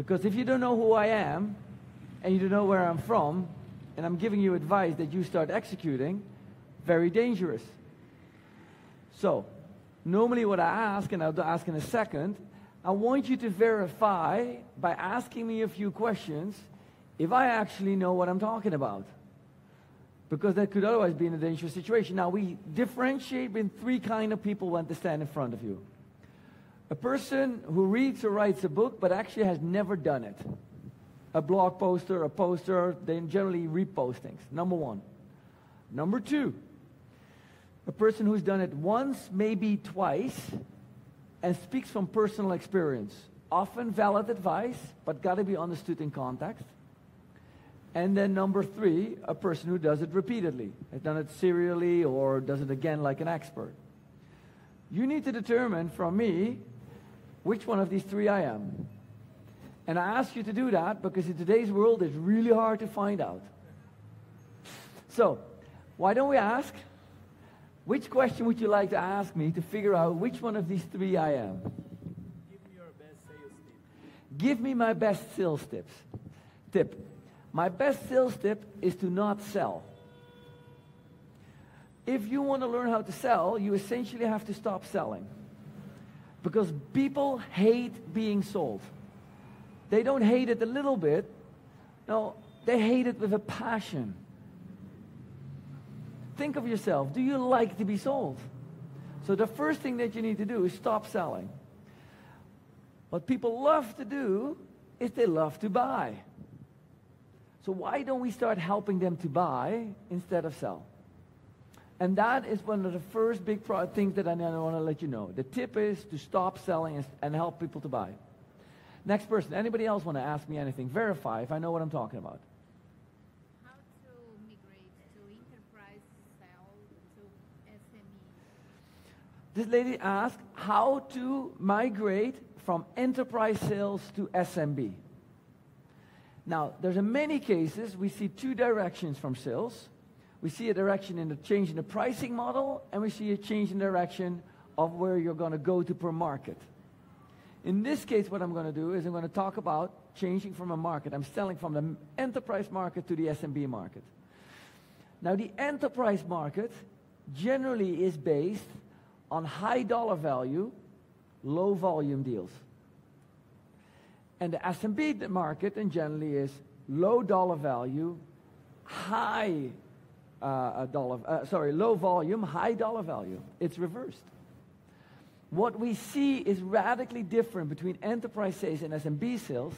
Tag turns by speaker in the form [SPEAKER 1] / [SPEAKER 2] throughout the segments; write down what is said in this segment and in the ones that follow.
[SPEAKER 1] Because if you don't know who I am and you don't know where I'm from, and I'm giving you advice that you start executing, very dangerous. So, normally what I ask, and I'll ask in a second, I want you to verify by asking me a few questions if I actually know what I'm talking about. Because that could otherwise be in a dangerous situation. Now, we differentiate between three kind of people when they stand in front of you. A person who reads or writes a book but actually has never done it. A blog poster, a poster, they generally repost things. Number one. Number two, a person who's done it once, maybe twice, and speaks from personal experience. Often valid advice, but got to be understood in context. And then number three, a person who does it repeatedly, has done it serially or does it again like an expert. You need to determine from me which one of these three I am. And I ask you to do that because in today's world it's really hard to find out. So, why don't we ask? Which question would you like to ask me to figure out which one of these three I am?
[SPEAKER 2] Give me your best sales tip.
[SPEAKER 1] Give me my best sales tips. Tip. My best sales tip is to not sell. If you want to learn how to sell, you essentially have to stop selling. Because people hate being sold. They don't hate it a little bit. No, they hate it with a passion. Think of yourself. Do you like to be sold? So the first thing that you need to do is stop selling. What people love to do is they love to buy. So why don't we start helping them to buy instead of sell? And that is one of the first big pro- things that I want to let you know. The tip is to stop selling and, and help people to buy. Next person. Anybody else want to ask me anything? Verify if I know what I'm talking about.
[SPEAKER 3] How to migrate to enterprise sell to SME?
[SPEAKER 1] This lady asked how to migrate from enterprise sales to SMB. Now, there's in many cases we see two directions from sales. We see a direction in the change in the pricing model, and we see a change in direction of where you're going to go to per market. In this case, what I'm going to do is I'm going to talk about changing from a market. I'm selling from the enterprise market to the SMB market. Now, the enterprise market generally is based on high dollar value, low volume deals. And the SMB market and generally is low dollar value, high uh, dollar, uh, sorry, low volume, high dollar value. It's reversed. What we see is radically different between enterprise sales and SMB sales.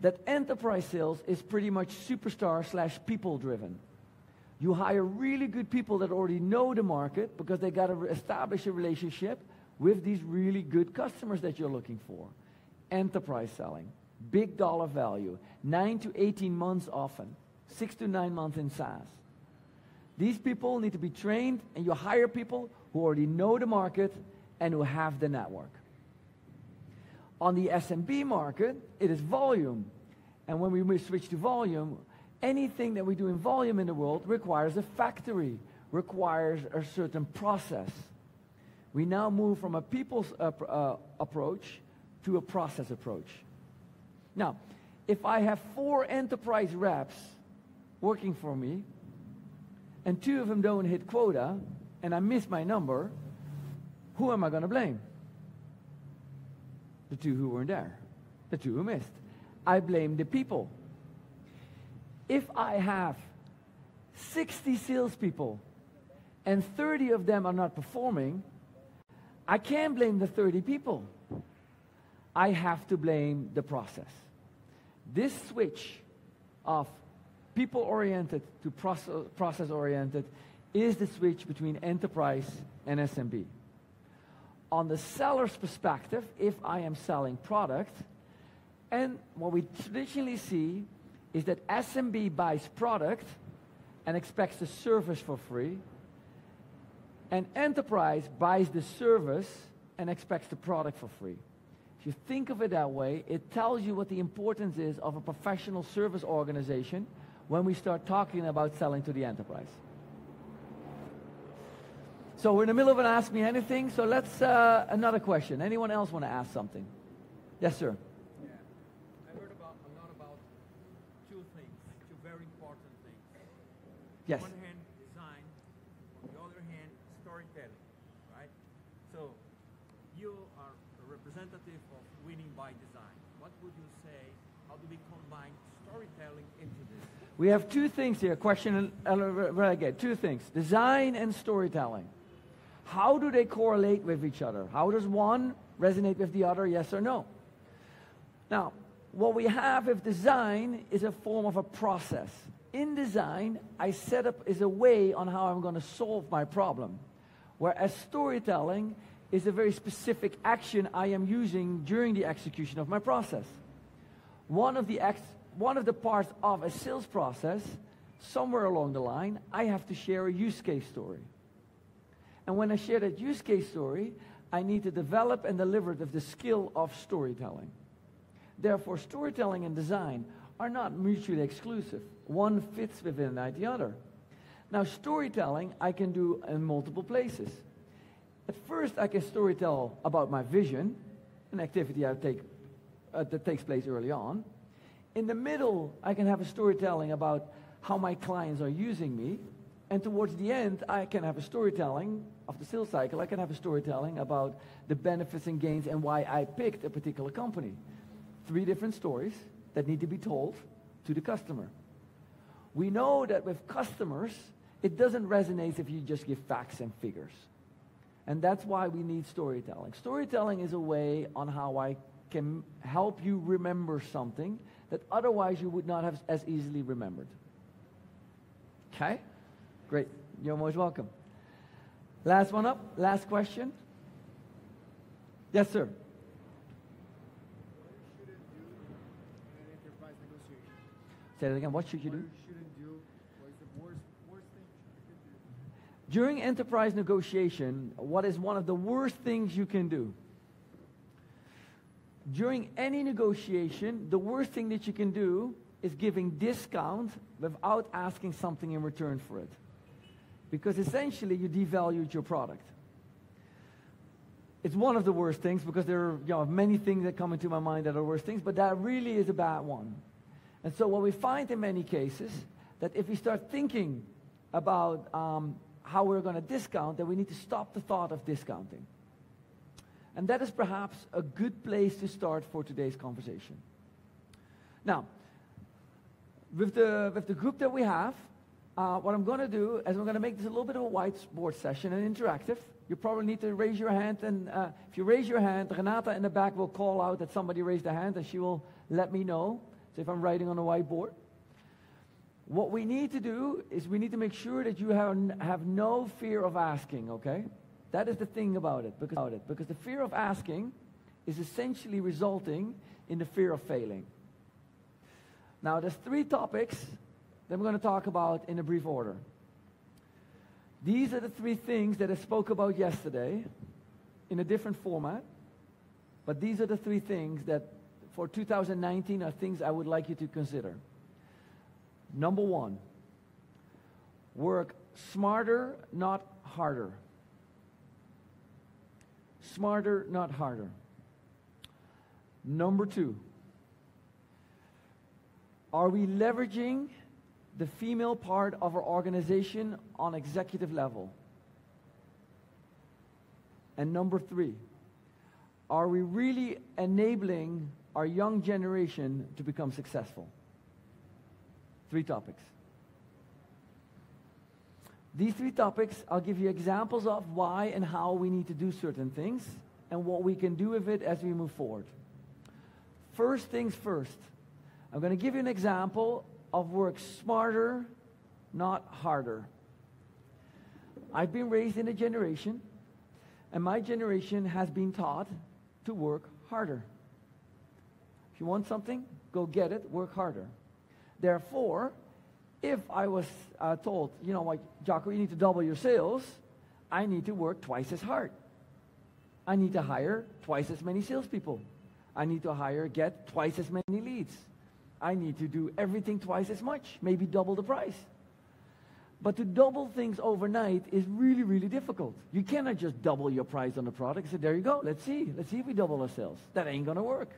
[SPEAKER 1] That enterprise sales is pretty much superstar slash people driven. You hire really good people that already know the market because they got to establish a relationship with these really good customers that you're looking for. Enterprise selling, big dollar value, 9 to 18 months often, 6 to 9 months in SaaS. These people need to be trained, and you hire people who already know the market and who have the network. On the SMB market, it is volume. And when we switch to volume, anything that we do in volume in the world requires a factory, requires a certain process. We now move from a people's uh, uh, approach to a process approach. Now, if I have four enterprise reps working for me, and two of them don't hit quota, and I miss my number, who am I going to blame? The two who weren't there, the two who missed. I blame the people. If I have 60 salespeople and 30 of them are not performing, I can't blame the 30 people. I have to blame the process. This switch of people oriented to process oriented is the switch between enterprise and SMB. On the seller's perspective, if I am selling product, and what we traditionally see is that SMB buys product and expects the service for free, and enterprise buys the service and expects the product for free. If you think of it that way, it tells you what the importance is of a professional service organization when we start talking about selling to the enterprise. So we're in the middle of an ask me anything. So let's uh, another question. Anyone else want to ask something? Yes, sir.
[SPEAKER 2] Yeah. I heard about a lot about two things, two very important things. Yes. We
[SPEAKER 1] have two things here. Question uh, again. Two things: design and storytelling. How do they correlate with each other? How does one resonate with the other? Yes or no? Now, what we have with design is a form of a process. In design, I set up is a way on how I'm going to solve my problem. Whereas storytelling is a very specific action I am using during the execution of my process. One of the, ex- one of the parts of a sales process, somewhere along the line, I have to share a use case story. And when I share that use case story, I need to develop and deliver the skill of storytelling. Therefore, storytelling and design are not mutually exclusive. One fits within the other. Now, storytelling I can do in multiple places. At first, I can storytell about my vision, an activity I take, uh, that takes place early on. In the middle, I can have a storytelling about how my clients are using me. And towards the end, I can have a storytelling of the sales cycle. I can have a storytelling about the benefits and gains and why I picked a particular company. Three different stories that need to be told to the customer. We know that with customers, it doesn't resonate if you just give facts and figures. And that's why we need storytelling. Storytelling is a way on how I can help you remember something that otherwise you would not have as easily remembered. Okay? Great. You're most welcome. Last one up. Last question. Yes, sir. Say that again. What should you do? During enterprise negotiation, what is one of the worst things you can do? During any negotiation, the worst thing that you can do is giving discount without asking something in return for it. Because essentially you devalued your product. It's one of the worst things because there are you know, many things that come into my mind that are worse things, but that really is a bad one. And so what we find in many cases, that if we start thinking about um, how we're going to discount, that we need to stop the thought of discounting. And that is perhaps a good place to start for today's conversation. Now, with the, with the group that we have, uh, what I'm going to do is I'm going to make this a little bit of a whiteboard session and interactive. You probably need to raise your hand, and uh, if you raise your hand, Renata in the back will call out that somebody raised a hand, and she will let me know. So if I'm writing on a whiteboard. What we need to do is we need to make sure that you have, have no fear of asking, okay? That is the thing about it, because, about it, because the fear of asking is essentially resulting in the fear of failing. Now, there's three topics that I'm going to talk about in a brief order. These are the three things that I spoke about yesterday in a different format, but these are the three things that for 2019 are things I would like you to consider. Number one, work smarter, not harder. Smarter, not harder. Number two, are we leveraging the female part of our organization on executive level? And number three, are we really enabling our young generation to become successful? Three topics. These three topics, I'll give you examples of why and how we need to do certain things and what we can do with it as we move forward. First things first. I'm going to give you an example of work smarter, not harder. I've been raised in a generation, and my generation has been taught to work harder. If you want something, go get it, work harder. Therefore, if I was uh, told, you know, like, Jacco, you need to double your sales, I need to work twice as hard. I need to hire twice as many salespeople. I need to hire, get twice as many leads. I need to do everything twice as much, maybe double the price. But to double things overnight is really, really difficult. You cannot just double your price on the product and say, there you go, let's see. Let's see if we double our sales. That ain't going to work.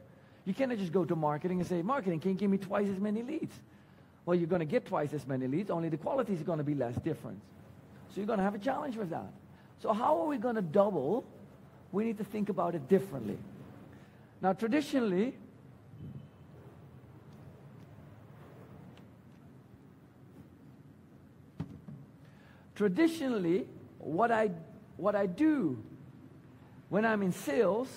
[SPEAKER 1] You cannot just go to marketing and say, marketing, can you give me twice as many leads? Well, you're going to get twice as many leads, only the quality is going to be less different. So you're going to have a challenge with that. So how are we going to double? We need to think about it differently. Now, traditionally, traditionally, what I, what I do when I'm in sales,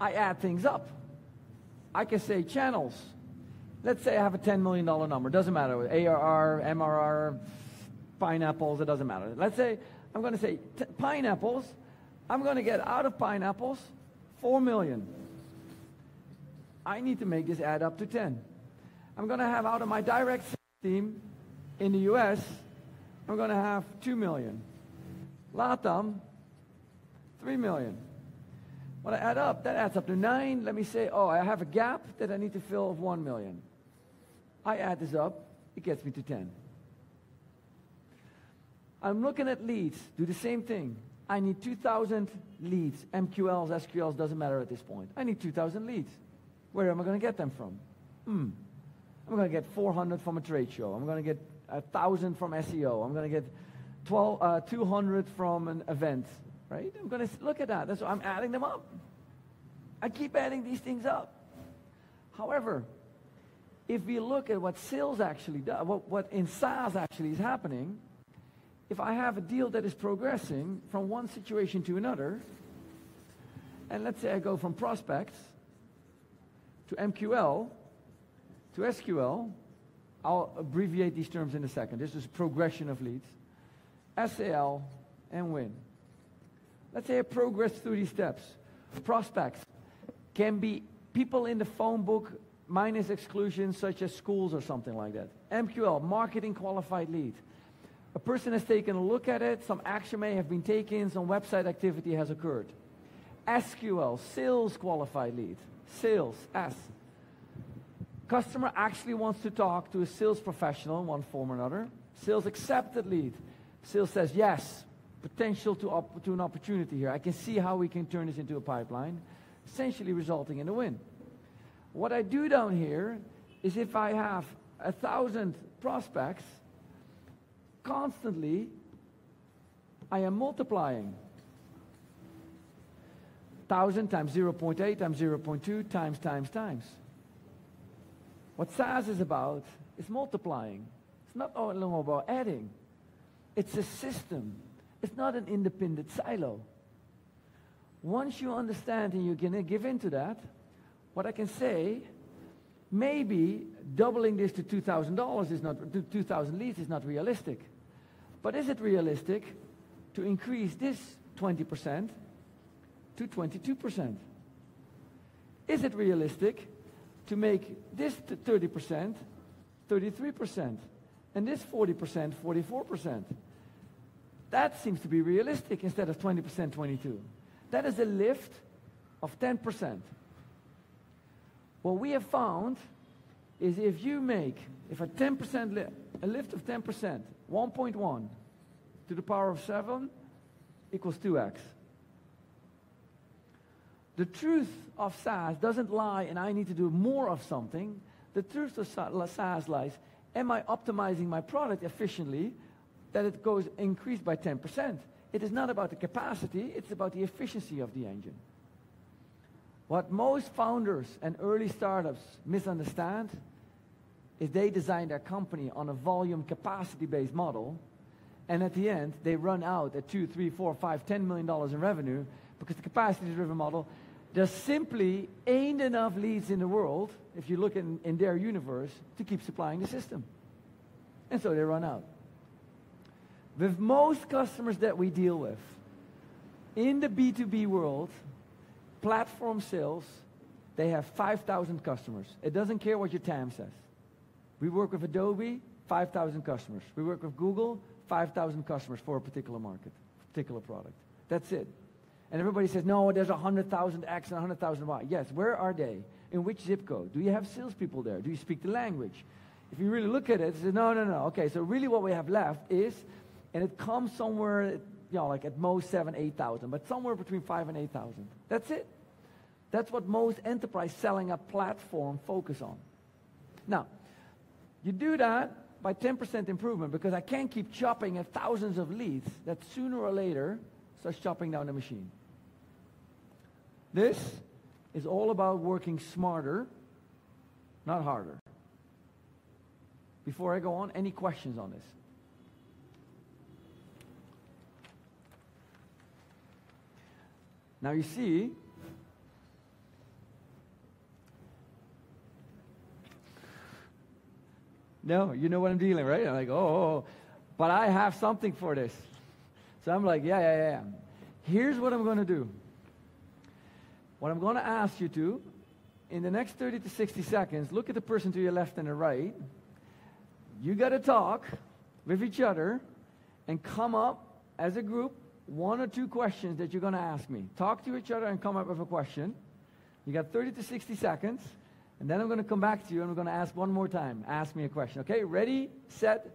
[SPEAKER 1] I add things up. I can say channels. Let's say I have a $10 million number. Doesn't matter. ARR, MRR, pineapples, it doesn't matter. Let's say I'm going to say pineapples. I'm going to get out of pineapples 4 million. I need to make this add up to 10. I'm going to have out of my direct team in the US, I'm going to have 2 million. LATAM, 3 million. When I add up, that adds up to 9. Let me say, oh, I have a gap that I need to fill of 1 million. I add this up, it gets me to 10. I'm looking at leads, do the same thing. I need 2,000 leads. MQLs, SQLs, doesn't matter at this point. I need 2,000 leads. Where am I going to get them from? Hmm. I'm going to get 400 from a trade show. I'm going to get 1,000 from SEO. I'm going to get 12, uh, 200 from an event, right? I'm going to look at that. That's why I'm adding them up. I keep adding these things up. However, if we look at what sales actually does, what, what in SaaS actually is happening, if I have a deal that is progressing from one situation to another, and let's say I go from prospects to MQL to SQL, I'll abbreviate these terms in a second. This is progression of leads. SAL and win. Let's say I progress through these steps. Prospects can be people in the phone book minus exclusions such as schools or something like that. MQL, marketing qualified lead. A person has taken a look at it, some action may have been taken, some website activity has occurred. SQL, sales qualified lead. Sales, S. Customer actually wants to talk to a sales professional in one form or another. Sales accepted lead. Sales says, yes, potential to, op- to an opportunity here. I can see how we can turn this into a pipeline, essentially resulting in a win. What I do down here is if I have a thousand prospects, constantly I am multiplying. 1,000 times 0.8 times 0.2 times times times. What SaaS is about is multiplying. It's not only about adding. It's a system. It's not an independent silo. Once you understand and you're going to give into that, what I can say, maybe doubling this to $2,000 is not, 2,000 leads is not realistic. But is it realistic to increase this 20% to 22%? Is it realistic to make this 30% 33% and this 40% 44%? That seems to be realistic instead of 20% 22. That is a lift of 10%. What we have found is if you make, if a 10% lift, a lift of 10%, 1.1 to the power of 7 equals 2x. The truth of SaaS doesn't lie and I need to do more of something. The truth of SaaS lies, am I optimizing my product efficiently that it goes increased by 10%? It is not about the capacity, it's about the efficiency of the engine. What most founders and early startups misunderstand is they design their company on a volume capacity-based model, and at the end, they run out at two, three, four, five, ten million dollars in revenue because the capacity-driven model, there simply ain't enough leads in the world, if you look in, in their universe, to keep supplying the system. And so they run out. With most customers that we deal with, in the B2B world, platform sales, they have 5,000 customers. It doesn't care what your TAM says. We work with Adobe, 5,000 customers. We work with Google, 5,000 customers for a particular market, particular product. That's it. And everybody says, no, there's 100,000 X and 100,000 Y. Yes, where are they? In which zip code? Do you have salespeople there? Do you speak the language? If you really look at it, it says, no, no, no. Okay, so really what we have left is, and it comes somewhere, you know, like at most 7, 8,000, but somewhere between 5 and 8,000. That's it. That's what most enterprise selling a platform focus on. Now, you do that by 10% improvement because I can't keep chopping at thousands of leads that sooner or later starts chopping down the machine. This is all about working smarter, not harder. Before I go on, any questions on this? Now you see, no, you know what I'm dealing, right? I'm like, oh, oh, oh, but I have something for this. So I'm like, yeah, yeah, yeah. Here's what I'm going to do. What I'm going to ask you to, in the next 30 to 60 seconds, look at the person to your left and the right. You got to talk with each other and come up as a group one or two questions that you're going to ask me. Talk to each other and come up with a question. You got 30 to 60 seconds. And then I'm going to come back to you and we're going to ask one more time. Ask me a question. Okay? Ready, set,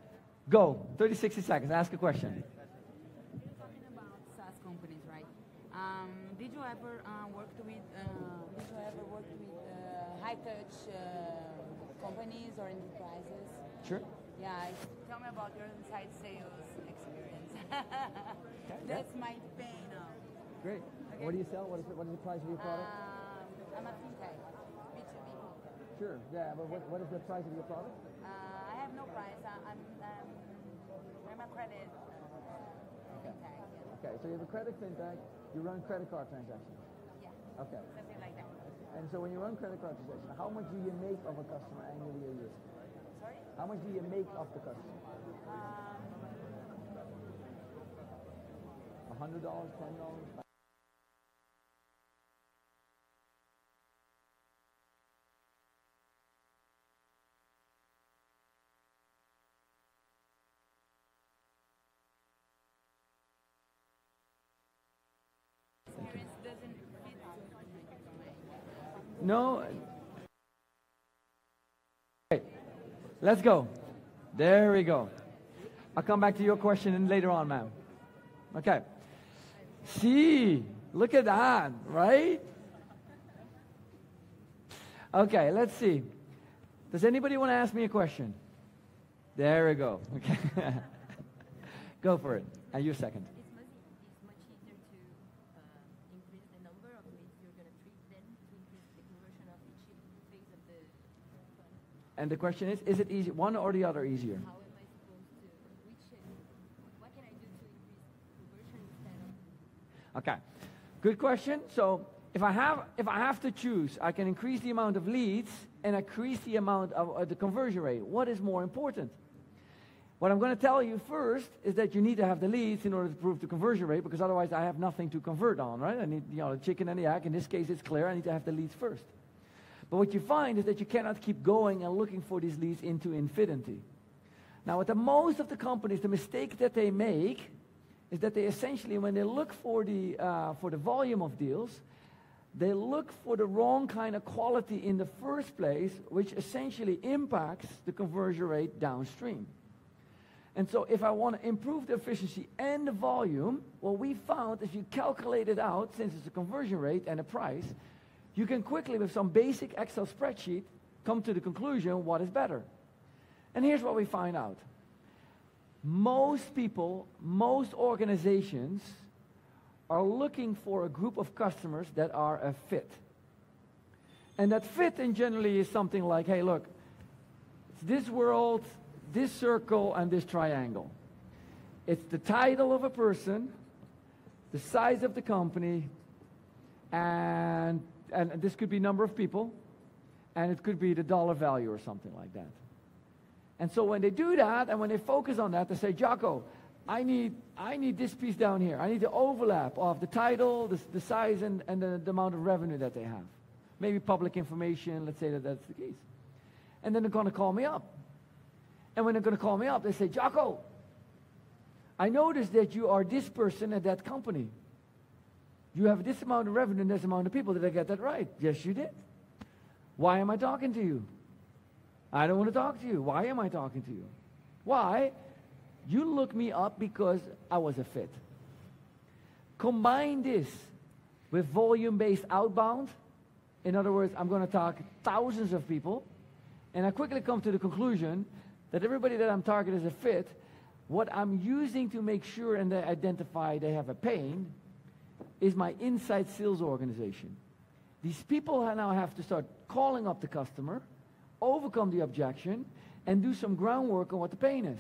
[SPEAKER 1] go. 30, 60 seconds. Ask a question.
[SPEAKER 4] You're talking about SaaS companies, right? Um, did you ever uh, work with uh, Did you ever work with uh, high touch uh, companies or enterprises?
[SPEAKER 1] Sure.
[SPEAKER 4] Yeah, tell me about your inside sales experience.
[SPEAKER 1] Okay.
[SPEAKER 4] That's my pain now.
[SPEAKER 1] Great.
[SPEAKER 4] Okay.
[SPEAKER 1] What do you sell? What is, what is the price of your product?
[SPEAKER 4] Um, I'm a fintech, B2B.
[SPEAKER 1] Sure. Yeah, but what, what is the price of your product?
[SPEAKER 4] Uh, I have no price. I, I'm, um, I'm a credit uh, fintech. Yeah.
[SPEAKER 1] Okay, so you have a credit fintech. You run credit card transactions.
[SPEAKER 4] yeah,
[SPEAKER 1] Okay.
[SPEAKER 4] something like that.
[SPEAKER 1] And so when you run credit card transactions, how much do you make of a customer annually a year?
[SPEAKER 4] Sorry?
[SPEAKER 1] How much do you make of the customer?
[SPEAKER 4] Um,
[SPEAKER 1] A hundred dollars, ten dollars?
[SPEAKER 4] experience doesn't fit to
[SPEAKER 1] No. Okay, let's go. There we go. I'll come back to your question later on, ma'am. Okay. See, look at that, right? Okay, let's see. Does anybody want to ask me a question? There we go. Okay. go for it. And you second.
[SPEAKER 5] It's much, it's much easier to uh, increase the number of leads you're going to treat than to increase the conversion of each phase of the funnel.
[SPEAKER 1] And the question is, is it easy, one or the other easier?
[SPEAKER 5] How am I supposed to, which, uh, what can I do to increase conversion instead of
[SPEAKER 1] Okay, good question. So if I have if I have to choose, I can increase the amount of leads and increase the amount of uh, the conversion rate. What is more important? What I'm going to tell you first is that you need to have the leads in order to prove the conversion rate, because otherwise I have nothing to convert on, right? I need you know the chicken and the egg. In this case, it's clear. I need to have the leads first. But what you find is that you cannot keep going and looking for these leads into infinity. Now, with the most of the companies, the mistake that they make is that they essentially, when they look for the, uh, for the volume of deals, they look for the wrong kind of quality in the first place, which essentially impacts the conversion rate downstream. And so if I want to improve the efficiency and the volume, what we found if you calculate it out, since it's a conversion rate and a price, you can quickly, with some basic Excel spreadsheet, come to the conclusion what is better. And here's what we find out. Most people, most organizations are looking for a group of customers that are a fit. And that fit in generally is something like, hey, look, it's this world, this circle, and this triangle. It's the title of a person, the size of the company, and, and this could be number of people, and it could be the dollar value or something like that. And so when they do that, and when they focus on that, they say, Jacco, I need, I need this piece down here. I need the overlap of the title, the, the size, and, and the, the amount of revenue that they have. Maybe public information, let's say that that's the case. And then they're going to call me up. And when they're going to call me up, they say, Jacco, I noticed that you are this person at that company. You have this amount of revenue and this amount of people. Did I get that right? Yes, you did. Why am I talking to you? I don't want to talk to you. Why am I talking to you? Why? You look me up because I was a fit. Combine this with volume based outbound, In other words, I'm going to talk thousands of people, and I quickly come to the conclusion that everybody that I'm targeting is a fit. What I'm using to make sure and they identify they have a pain is my inside sales organization. These people now have to start calling up the customer, overcome the objection, and do some groundwork on what the pain is.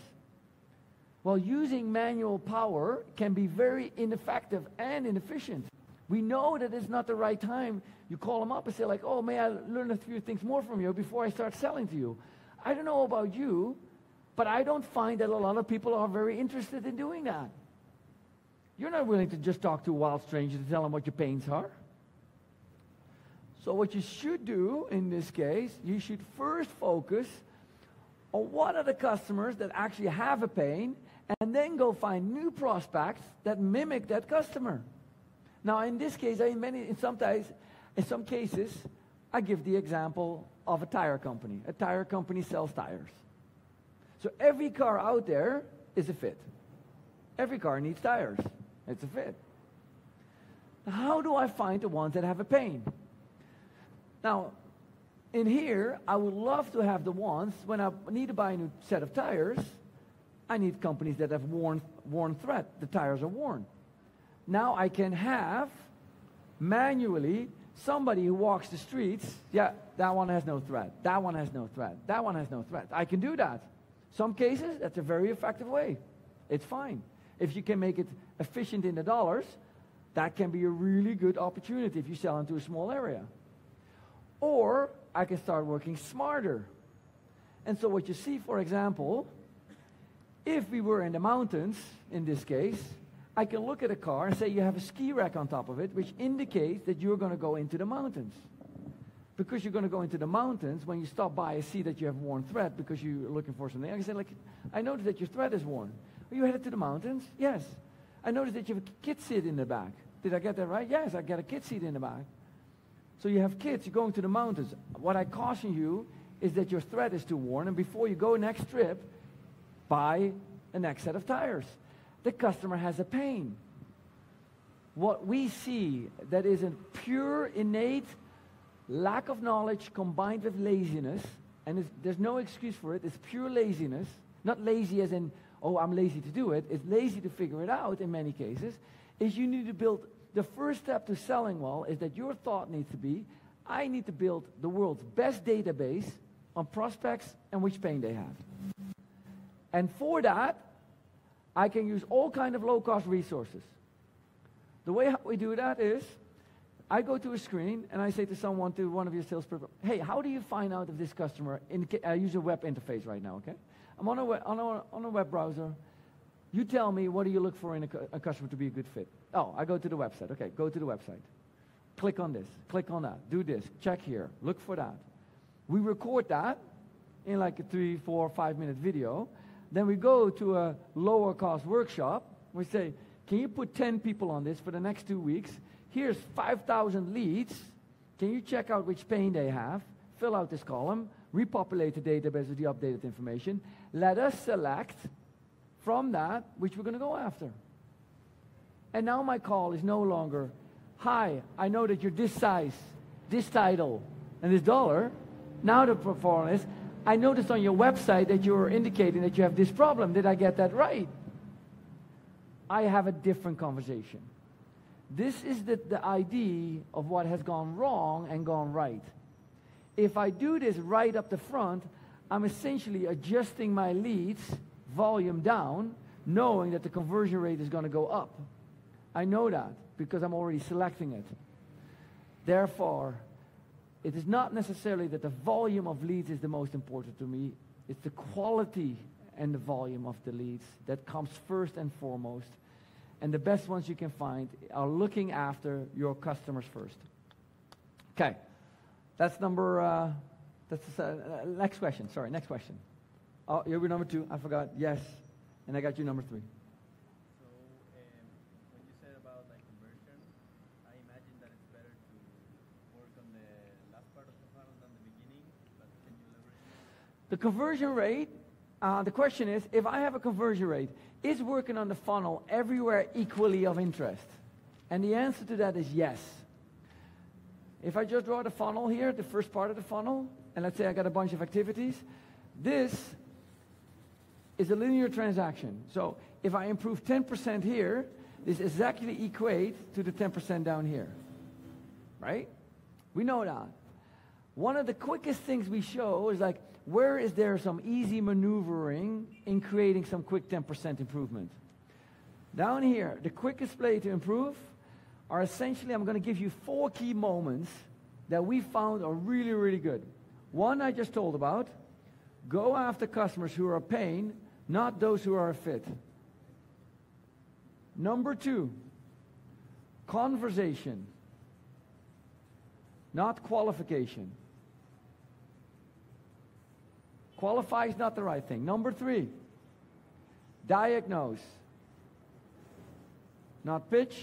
[SPEAKER 1] Well, using manual power can be very ineffective and inefficient. We know that it's not the right time. You call them up and say, like, oh, may I learn a few things more from you before I start selling to you? I don't know about you, but I don't find that a lot of people are very interested in doing that. You're not willing to just talk to wild stranger to tell them what your pains are. So what you should do in this case, you should first focus on what are the customers that actually have a pain and then go find new prospects that mimic that customer. Now, in this case, in many, in sometimes, in some cases, I give the example of a tire company. A tire company sells tires. So every car out there is a fit. Every car needs tires. It's a fit. How do I find the ones that have a pain? Now, in here, I would love to have the ones when I need to buy a new set of tires, I need companies that have worn, worn thread. The tires are worn. Now I can have manually somebody who walks the streets, yeah, that one has no thread. That one has no thread. That one has no thread. I can do that. Some cases, that's a very effective way. It's fine. If you can make it efficient in the dollars, that can be a really good opportunity if you sell into a small area. Or I can start working smarter. And so what you see, for example, if we were in the mountains, in this case, I can look at a car and say you have a ski rack on top of it, which indicates that you're going to go into the mountains. Because you're going to go into the mountains, when you stop by, I see that you have worn thread because you're looking for something. I can say, like, I noticed that your thread is worn. Are you headed to the mountains? Yes. I noticed that you have a kid seat in the back. Did I get that right? Yes, I got a kid seat in the back. So you have kids, you're going to the mountains. What I caution you is that your thread is too worn, and before you go next trip, buy a next set of tires. The customer has a pain. What we see that is a pure, innate lack of knowledge combined with laziness, and there's no excuse for it, it's pure laziness. Not lazy as in, oh, I'm lazy to do it. It's lazy to figure it out in many cases. Is you need to build, the first step to selling well is that your thought needs to be, I need to build the world's best database on prospects and which pain they have. And for that, I can use all kind of low-cost resources. The way we do that is, I go to a screen and I say to someone, to one of your salespeople, hey, how do you find out if this customer, in, I use a web interface right now, okay? I'm on a, on, a, on a web browser. You tell me, what do you look for in a, a customer to be a good fit? Oh, I go to the website. Okay, go to the website. Click on this, click on that, do this, check here, look for that. We record that in like a three, four, five minute video, then we go to a lower cost workshop. We say, can you put 10 people on this for the next two weeks? Here's 5,000 leads. Can you check out which pain they have? Fill out this column, repopulate the database with the updated information. Let us select from that which we're going to go after. And now my call is no longer, hi, I know that you're this size, this title, and this dollar. Now the performance is, I noticed on your website that you're indicating that you have this problem. Did I get that right? I have a different conversation. This is the, the idea of what has gone wrong and gone right. If I do this right up the front, I'm essentially adjusting my leads volume down, knowing that the conversion rate is going to go up. I know that because I'm already selecting it. Therefore, it is not necessarily that the volume of leads is the most important to me. It's the quality and the volume of the leads that comes first and foremost. And the best ones you can find are looking after your customers first. Okay, that's number. Uh, that's uh, next question. Sorry, next question. Oh, you're number two. I forgot. Yes, and I got you number three. The conversion,
[SPEAKER 2] I imagine that it's better to work on the last part of the funnel than the beginning. But can you that?
[SPEAKER 1] The conversion rate, uh, the question is, if I have a conversion rate, is working on the funnel everywhere equally of interest? And the answer to that is yes. if I just draw the funnel here, the first part of the funnel, and let's say I got a bunch of activities, this is a linear transaction. So if I improve 10% here, this exactly equate to the 10% down here. Right? We know that. One of the quickest things we show is like, where is there some easy maneuvering in creating some quick 10% improvement? Down here, the quickest way to improve are essentially, I'm going to give you four key moments that we found are really, really good. One I just told about. Go after customers who are a pain, not those who are fit. Number two, conversation, not qualification. Qualify is not the right thing. Number three, diagnose, not pitch.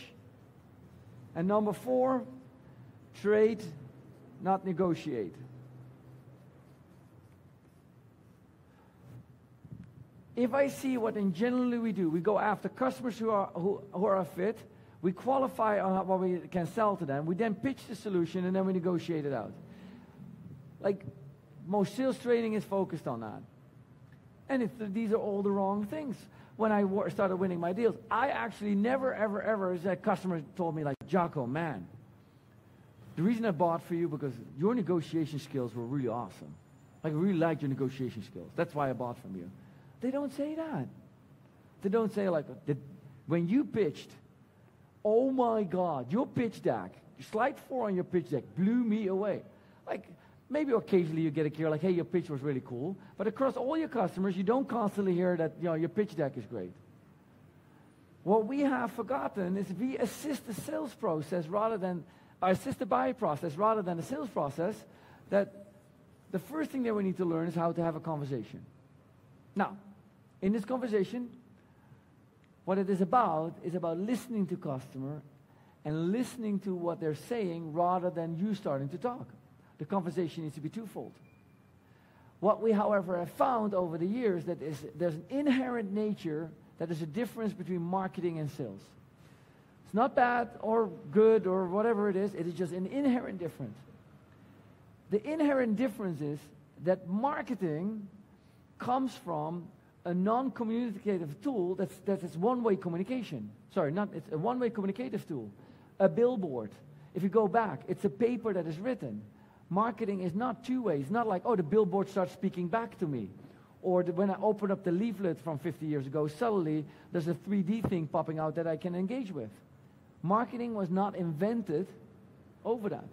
[SPEAKER 1] And number four, trade, not negotiate. If I see what in generally we do, we go after customers who are, who, who are fit, we qualify on what we can sell to them, we then pitch the solution, and then we negotiate it out. Like, most sales training is focused on that. And it's, these are all the wrong things. When I wa- started winning my deals, I actually never, ever, ever, a customer told me, like, Jacco, man, the reason I bought for you because your negotiation skills were really awesome. Like, I really liked your negotiation skills. That's why I bought from you. They don't say that. They don't say, like, when you pitched, oh my God, your pitch deck, slide four on your pitch deck blew me away. Like, maybe occasionally you get a clear, like, hey, your pitch was really cool. But across all your customers, you don't constantly hear that, you know, your pitch deck is great. What we have forgotten is we assist the sales process rather than, uh, assist the buy process rather than the sales process, that the first thing that we need to learn is how to have a conversation. Now, in this conversation, what it is about is about listening to customer and listening to what they're saying rather than you starting to talk. The conversation needs to be twofold. What we, however, have found over the years that is there's an inherent nature that is a difference between marketing and sales. It's not bad or good or whatever it is. It is just an inherent difference. The inherent difference is that marketing comes from a non-communicative tool that's, that is one-way communication. Sorry, not, it's a one-way communicative tool. A billboard. If you go back, it's a paper that is written. Marketing is not two-way. It's not like, oh, the billboard starts speaking back to me. Or the, when I open up the leaflet from 50 years ago, suddenly there's a 3D thing popping out that I can engage with. Marketing was not invented over that.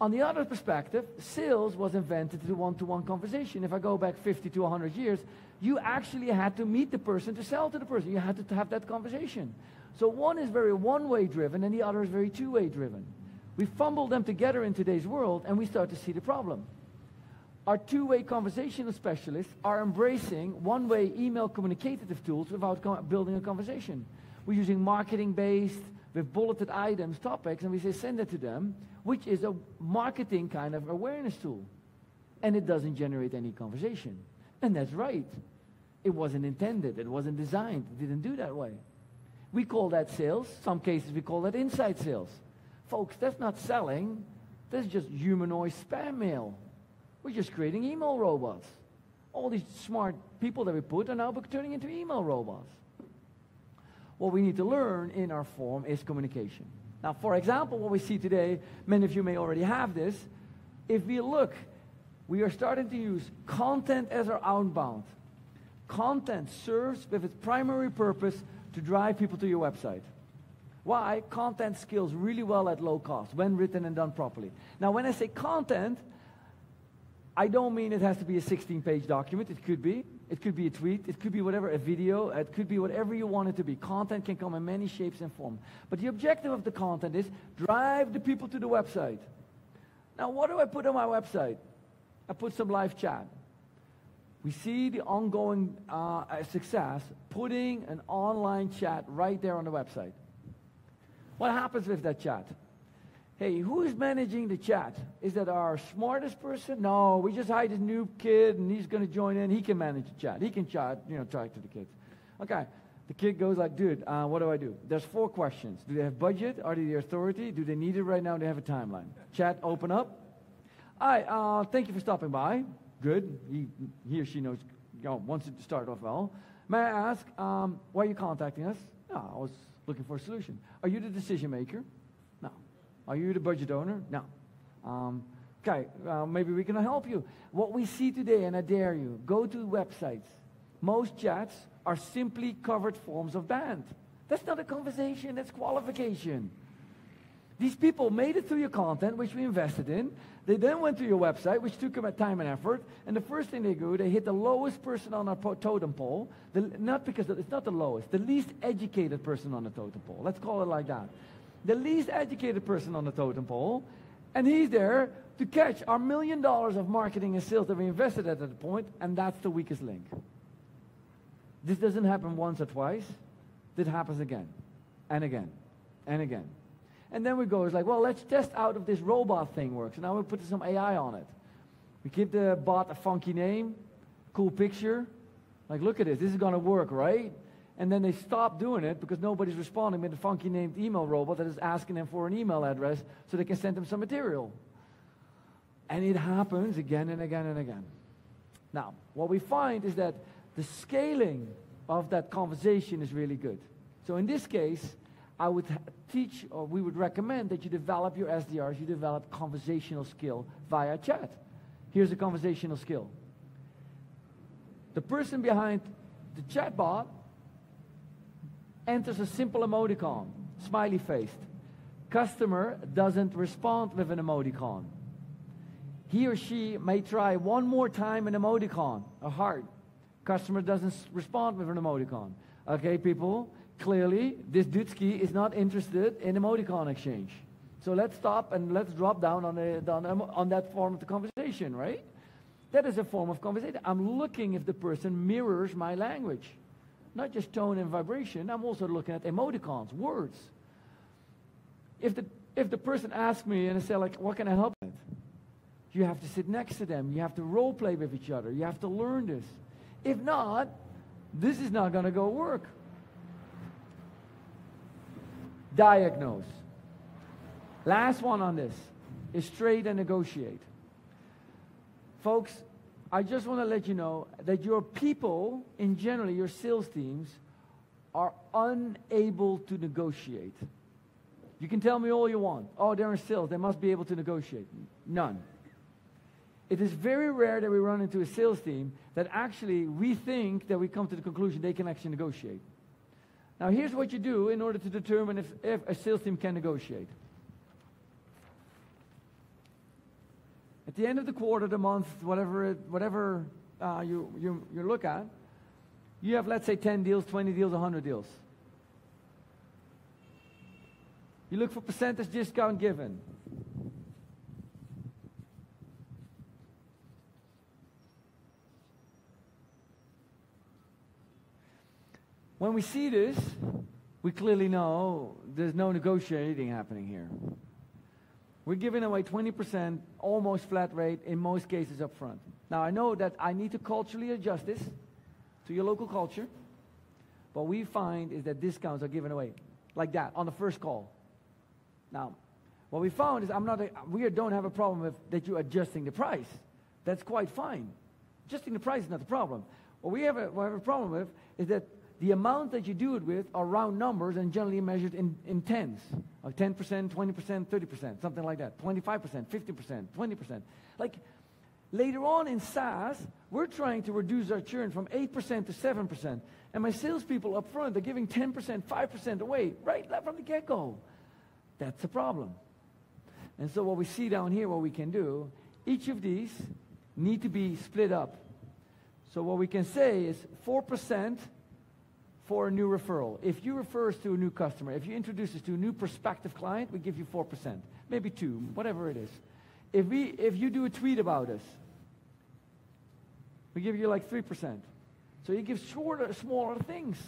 [SPEAKER 1] On the other perspective, sales was invented to through one-to-one conversation. If I go back 50 to 100 years, you actually had to meet the person to sell to the person. You had to have that conversation. So one is very one-way driven and the other is very two-way driven. We fumble them together in today's world and we start to see the problem. Our two-way conversational specialists are embracing one-way email communicative tools without building a conversation. We're using marketing-based, with bulleted items, topics, and we say send it to them, which is a marketing kind of awareness tool. And it doesn't generate any conversation. And that's right. It wasn't intended. It wasn't designed. It didn't do that way. We call that sales. Some cases we call that inside sales. Folks, that's not selling. That's just humanoid spam mail. We're just creating email robots. All these smart people that we put are now turning into email robots. What we need to learn in our form is communication. Now, for example, what we see today, many of you may already have this. If we look, we are starting to use content as our outbound. Content serves with its primary purpose to drive people to your website. Why? Content scales really well at low cost when written and done properly. Now, when I say content, I don't mean it has to be a 16-page document. It could be. It could be a tweet. It could be whatever, a video. It could be whatever you want it to be. Content can come in many shapes and forms. But the objective of the content is drive the people to the website. Now, what do I put on my website? I put some live chat. We see the ongoing uh, success putting an online chat right there on the website. What happens with that chat? Hey, who is managing the chat? Is that our smartest person? No, we just hired a new kid and he's going to join in. He can manage the chat. He can chat, you know, talk to the kids. Okay. The kid goes like, dude, uh, what do I do? There's four questions. Do they have budget? Are they the authority? Do they need it right now? Do they have a timeline? Chat, open up. Hi, uh, thank you for stopping by. Good. He, he or she knows, you know, wants to start off well. May I ask, um, why are you contacting us? No, I was looking for a solution. Are you the decision maker? No. Are you the budget owner? No. Um, okay, uh, maybe we can help you. What we see today, and I dare you, go to websites. Most chats are simply covered forms of band. That's not a conversation, that's qualification. These people made it through your content, which we invested in. They then went to your website, which took them time and effort. And the first thing they do, they hit the lowest person on our totem pole. The, not because it's not the lowest, the least educated person on the totem pole. Let's call it like that. The least educated person on the totem pole. And he's there to catch our million dollars of marketing and sales that we invested at that point, and that's the weakest link. This doesn't happen once or twice. This happens again and again and again. And then we go, it's like, well, let's test out if this robot thing works. And now we put some AI on it. We give the bot a funky name, cool picture. Like, look at this, this is going to work, right? And then they stop doing it because nobody's responding with a funky named email robot that is asking them for an email address so they can send them some material. And it happens again and again and again. Now, what we find is that the scaling of that conversation is really good. So in this case, I would teach or we would recommend that you develop your SDRs, you develop conversational skill via chat. Here's a conversational skill. The person behind the chatbot enters a simple emoticon, smiley faced. Customer doesn't respond with an emoticon. He or she may try one more time an emoticon, a heart. Customer doesn't respond with an emoticon. Okay, people, clearly this Dudski is not interested in emoticon exchange. So let's stop and let's drop down on, on, on that form of the conversation, right? That is a form of conversation. I'm looking if the person mirrors my language. Not just tone and vibration. I'm also looking at emoticons, words. If the, if the person asks me and I say, like, what can I help with? You have to sit next to them. You have to role play with each other. You have to learn this. If not, this is not going to go work. Diagnose. Last one on this is trade and negotiate. Folks, I just want to let you know that your people, in general, your sales teams, are unable to negotiate. You can tell me all you want. Oh, they're in sales. They must be able to negotiate. None. It is very rare that we run into a sales team that actually we think that we come to the conclusion they can actually negotiate. Now, here's what you do in order to determine if, if a sales team can negotiate. At the end of the quarter, the month, whatever, it, whatever uh, you, you, you look at, you have, let's say, 10 deals, 20 deals, 100 deals. You look for percentage discount given. When we see this, we clearly know there's no negotiating happening here. We're giving away 20%, almost flat rate, in most cases up front. Now, I know that I need to culturally adjust this to your local culture, but we find is that discounts are given away like that on the first call. Now, what we found is I'm not a, we don't have a problem with that you're adjusting the price. That's quite fine. Adjusting the price is not the problem. What we have a, what we have a problem with is that the amount that you do it with are round numbers and generally measured in, in tens. Like 10%, 20%, 30%, something like that. 25%, 50%, 20%. Like later on in SaaS, we're trying to reduce our churn from 8% to 7%. And my salespeople up front, they're giving 10%, 5% away right from the get-go. That's a problem. And so what we see down here, what we can do, each of these need to be split up. So what we can say is 4% for a new referral. If you refer us to a new customer, if you introduce us to a new prospective client, we give you 4%, maybe 2, whatever it is. If, we, if you do a tweet about us, we give you like 3%. So you give shorter, smaller things.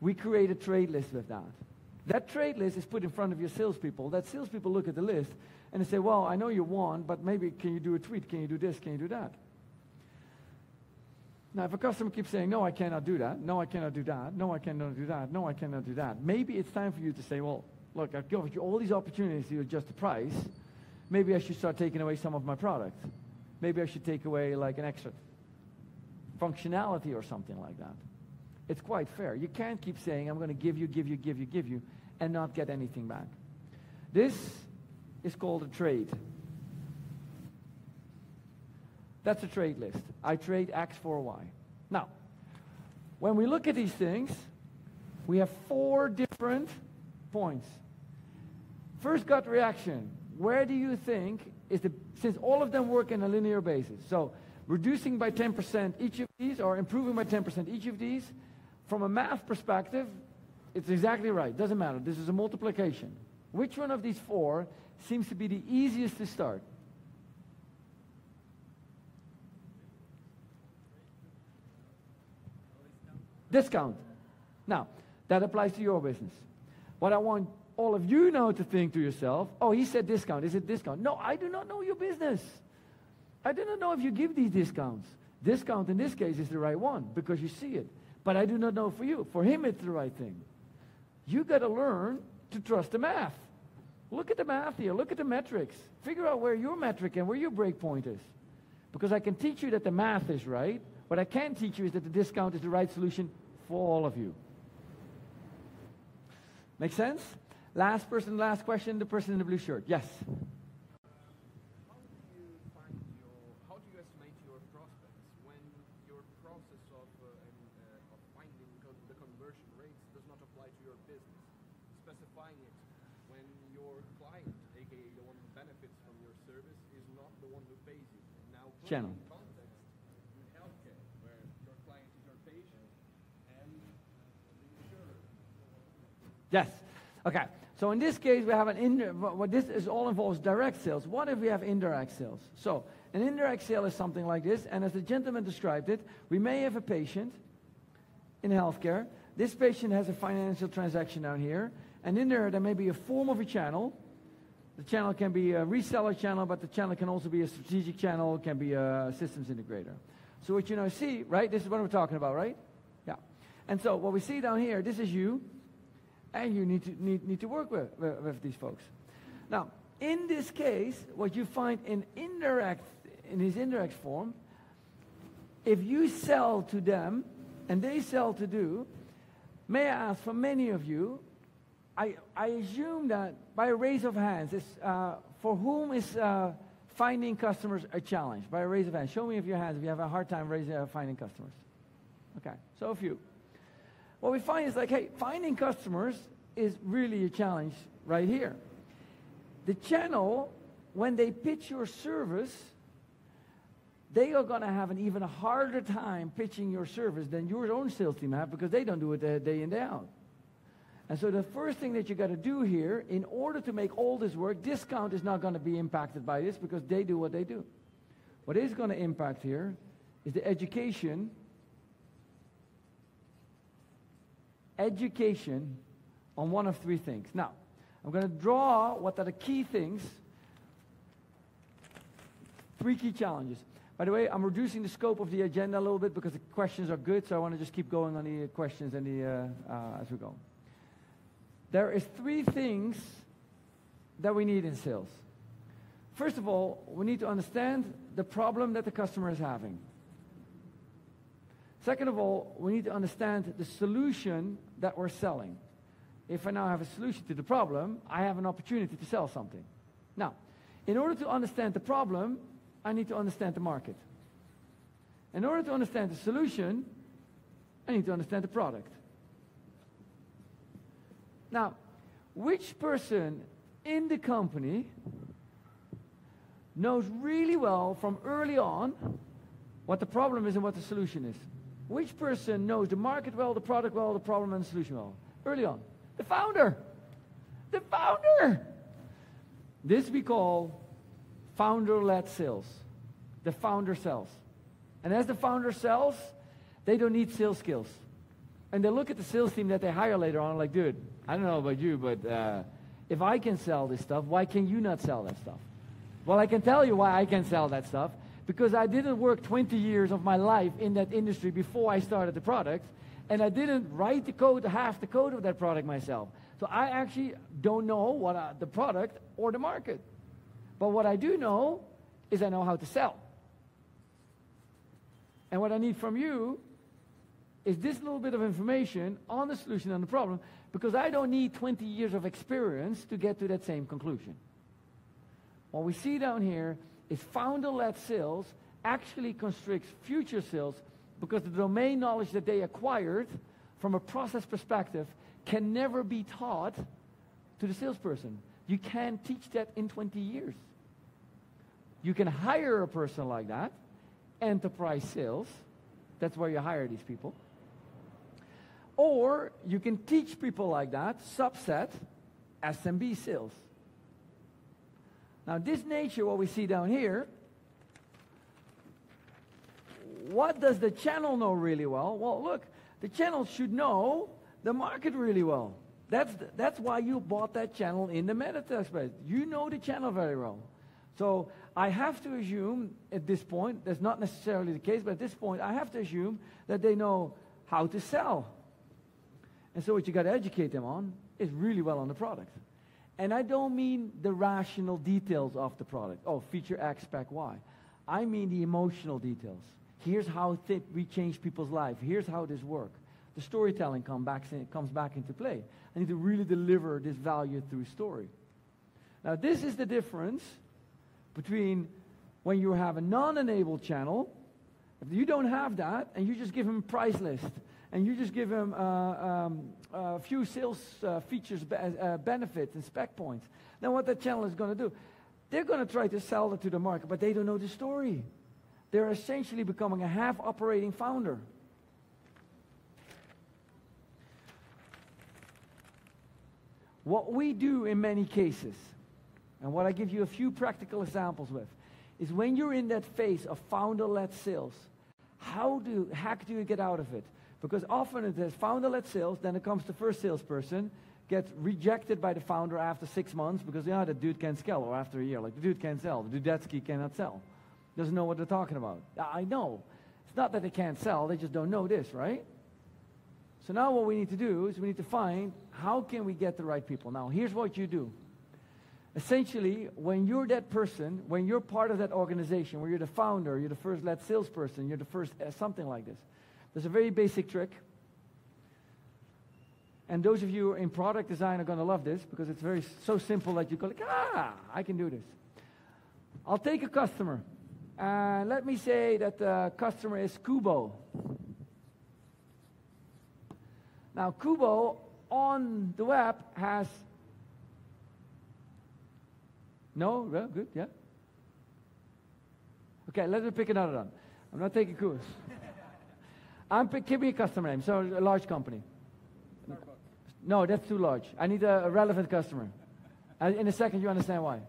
[SPEAKER 1] We create a trade list with that. That trade list is put in front of your salespeople. That salespeople look at the list and they say, well, I know you want, but maybe can you do a tweet? Can you do this? Can you do that? Now, if a customer keeps saying, no, I cannot do that, no, I cannot do that, no, I cannot do that, no, I cannot do that, maybe it's time for you to say, well, look, I've given you all these opportunities to adjust the price. Maybe I should start taking away some of my product. Maybe I should take away like an extra functionality or something like that. It's quite fair. You can't keep saying, I'm going to give you, give you, give you, give you, and not get anything back. This is called a trade. That's a trade list. I trade X for Y. Now, when we look at these things, we have four different points. First gut reaction. Where do you think is the, since all of them work in a linear basis, so reducing by 10% each of these or improving by 10% each of these, from a math perspective, it's exactly right. Doesn't matter. This is a multiplication. Which one of these four seems to be the easiest to start? Discount. Now, that applies to your business. What I want all of you now to think to yourself, oh, he said discount. Is it discount? No, I do not know your business. I do not know if you give these discounts. Discount in this case is the right one because you see it. But I do not know for you. For him, it's the right thing. You got to learn to trust the math. Look at the math here. Look at the metrics. Figure out where your metric and where your break point is. Because I can teach you that the math is right. What I can't teach you is that the discount is the right solution for all of you. Make sense? Last person, last question, the person in the blue shirt. Yes.
[SPEAKER 6] How do you find your, how do you estimate your prospects when your process of, and, of finding the conversion rates does not apply to your business? Specifying it when your client, aka the one who benefits from your service, is not the one who pays you. Now,
[SPEAKER 1] Channel.
[SPEAKER 6] in context in healthcare, where your client is your patient and the insurer.
[SPEAKER 1] Yes. Okay. So in this case, we have an indirect, what this is all involves direct sales. What if we have indirect sales? So an indirect sale is something like this, and as the gentleman described it, we may have a patient in healthcare. This patient has a financial transaction down here, and in there, there may be a form of a channel. The channel can be a reseller channel, but the channel can also be a strategic channel, can be a systems integrator. So what you now see, right, this is what we're talking about, right? Yeah. And so what we see down here, this is you, and you need to, need, need to work with, with, with these folks. Now, in this case, what you find in indirect, in his indirect form, if you sell to them and they sell to do, may I ask for many of you, I, I assume that by a raise of hands, is, uh, for whom is uh, finding customers a challenge? By a raise of hands. Show me if your hands if you have a hard time raising, uh, finding customers. Okay, so a few. What we find is like, hey, finding customers is really a challenge right here. The channel, when they pitch your service, they are going to have an even harder time pitching your service than your own sales team have because they don't do it day in, day out. And so the first thing that you got to do here, in order to make all this work, discount is not going to be impacted by this because they do what they do. What is going to impact here is the education, education on one of three things. Now, I'm going to draw what are the key things, three key challenges. By the way, I'm reducing the scope of the agenda a little bit because the questions are good, so I want to just keep going on the questions and the, uh, uh, as we go. There is three things that we need in sales. First of all, we need to understand the problem that the customer is having. Second of all, we need to understand the solution that we're selling. If I now have a solution to the problem, I have an opportunity to sell something. Now, in order to understand the problem, I need to understand the market. In order to understand the solution, I need to understand the product. Now, which person in the company knows really well from early on what the problem is and what the solution is? Which person knows the market well, the product well, the problem and the solution well? Early on. The founder. The founder. This we call founder-led sales. The founder sells. And as the founder sells, they don't need sales skills. And they look at the sales team that they hire later on like, dude, I don't know about you, but uh, if I can sell this stuff, why can you not sell that stuff? Well, I can tell you why I can sell that stuff because I didn't work 20 years of my life in that industry before I started the product, and I didn't write the code, half the code of that product myself. So I actually don't know what I, the product or the market. But what I do know is I know how to sell. And what I need from you is this little bit of information on the solution and the problem because I don't need 20 years of experience to get to that same conclusion. What we see down here is founder-led sales actually constricts future sales because the domain knowledge that they acquired from a process perspective can never be taught to the salesperson. You can't teach that in 20 years. You can hire a person like that, enterprise sales. That's where you hire these people. Or you can teach people like that, subset, SMB sales. Now, this nature, what we see down here, what does the channel know really well? Well, look, the channel should know the market really well. That's, the, that's why you bought that channel in the meta space. You know the channel very well. So I have to assume at this point, that's not necessarily the case, but at this point, I have to assume that they know how to sell. And so what you got to educate them on is really well on the product. And I don't mean the rational details of the product. Oh, feature X, spec Y. I mean the emotional details. Here's how th- we change people's life. Here's how this works. The storytelling come back, comes back into play. I need to really deliver this value through story. Now, this is the difference between when you have a non-enabled channel, if you don't have that, and you just give them a price list, and you just give them uh, um, a few sales uh, features, uh, benefits, and spec points, then what that channel is going to do, they're going to try to sell it to the market, but they don't know the story. They're essentially becoming a half operating founder. What we do in many cases, and what I give you a few practical examples with, is when you're in that phase of founder-led sales, how do heck do you get out of it? Because often it is founder-led sales, then it comes the first salesperson, gets rejected by the founder after six months because yeah, the dude can't sell, or after a year, like the dude can't sell, the Dudetsky cannot sell, doesn't know what they're talking about. I know. It's not that they can't sell, they just don't know this, right? So now what we need to do is we need to find how can we get the right people. Now, here's what you do. Essentially, when you're that person, when you're part of that organization, where you're the founder, you're the first led salesperson, you're the first uh, something like this, there's a very basic trick. And those of you in product design are going to love this because it's very so simple that you go like, ah, I can do this. I'll take a customer. And let me say that the customer is Cubo. Now, Cubo on the web has. No? Well, good, yeah. Okay, let me pick another one. I'm not taking Cubo. I'm me a customer name, so a large company. No, that's too large. I need a, a relevant customer. And in a second, you understand why.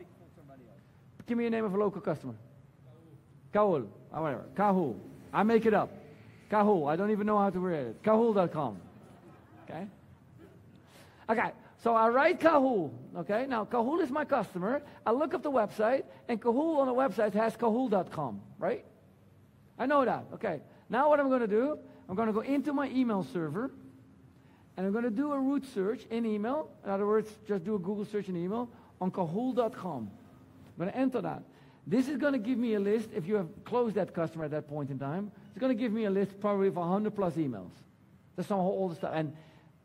[SPEAKER 1] Give me a name of a local customer. Kahul. Or ah, whatever. Kahul. I make it up. Kahul. I don't even know how to read it. Kahul.com. Okay? Okay, so I write Kahul. Okay, now Kahul is my customer. I look up the website, and Kahul on the website has Kahul.com, right? I know that. Okay, now what I'm going to do, I'm going to go into my email server, and I'm going to do a root search in email. In other words, just do a Google search in email on Kahul.com. I'm going to enter that. This is going to give me a list, if you have closed that customer at that point in time, it's going to give me a list probably of 100 plus emails. That's all the stuff. And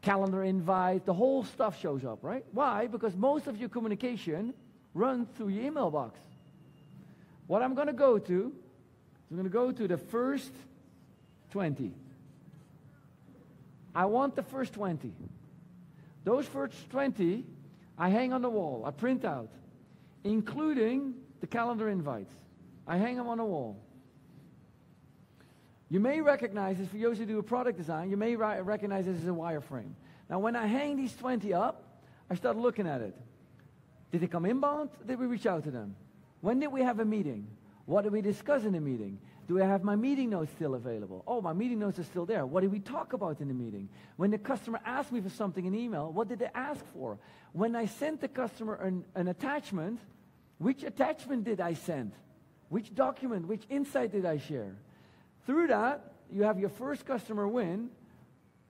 [SPEAKER 1] calendar invite, the whole stuff shows up, right? Why? Because most of your communication runs through your email box. What I'm going to go to, I'm going to go to the first 20. I want the first 20. Those first 20, I hang on the wall, I print out, including the calendar invites. I hang them on the wall. You may recognize this, for those who do a product design, you may ri- recognize this as a wireframe. Now, when I hang these 20 up, I start looking at it. Did they come inbound? Did we reach out to them? When did we have a meeting? What did we discuss in the meeting? Do I have my meeting notes still available? Oh, my meeting notes are still there. What did we talk about in the meeting? When the customer asked me for something in email, what did they ask for? When I sent the customer an, an attachment, which attachment did I send? Which document, which insight did I share? Through that, you have your first customer win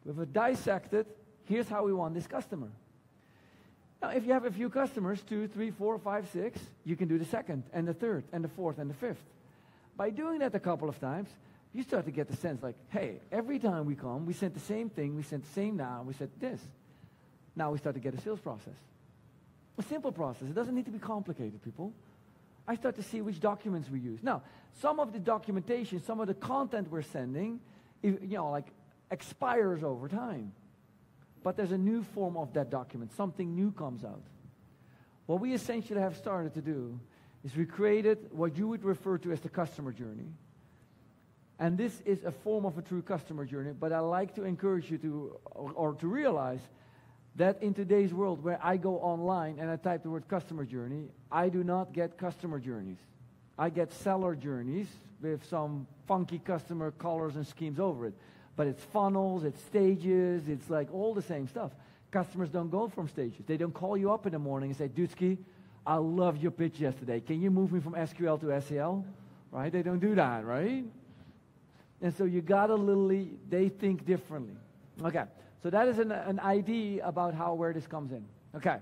[SPEAKER 1] a dissected, here's how we want this customer. Now, if you have a few customers, two, three, four, five, six, you can do the second and the third and the fourth and the fifth. By doing that a couple of times, you start to get the sense like, hey, every time we come, we sent the same thing, we sent the same now, we sent this. Now we start to get a sales process. A simple process. It doesn't need to be complicated, people. I start to see which documents we use. Now, some of the documentation, some of the content we're sending, you know, like expires over time. But there's a new form of that document. Something new comes out. What we essentially have started to do is we created what you would refer to as the customer journey. And this is a form of a true customer journey, but I like to encourage you to, or, or to realize that in today's world where I go online and I type the word customer journey, I do not get customer journeys. I get seller journeys with some funky customer colors and schemes over it. But it's funnels, it's stages, it's like all the same stuff. Customers don't go from stages. They don't call you up in the morning and say, Dudski, I loved your pitch yesterday. Can you move me from SQL to SEL? Right? They don't do that, right? And so you gotta literally, they think differently. Okay, so that is an, an idea about how where this comes in. Okay,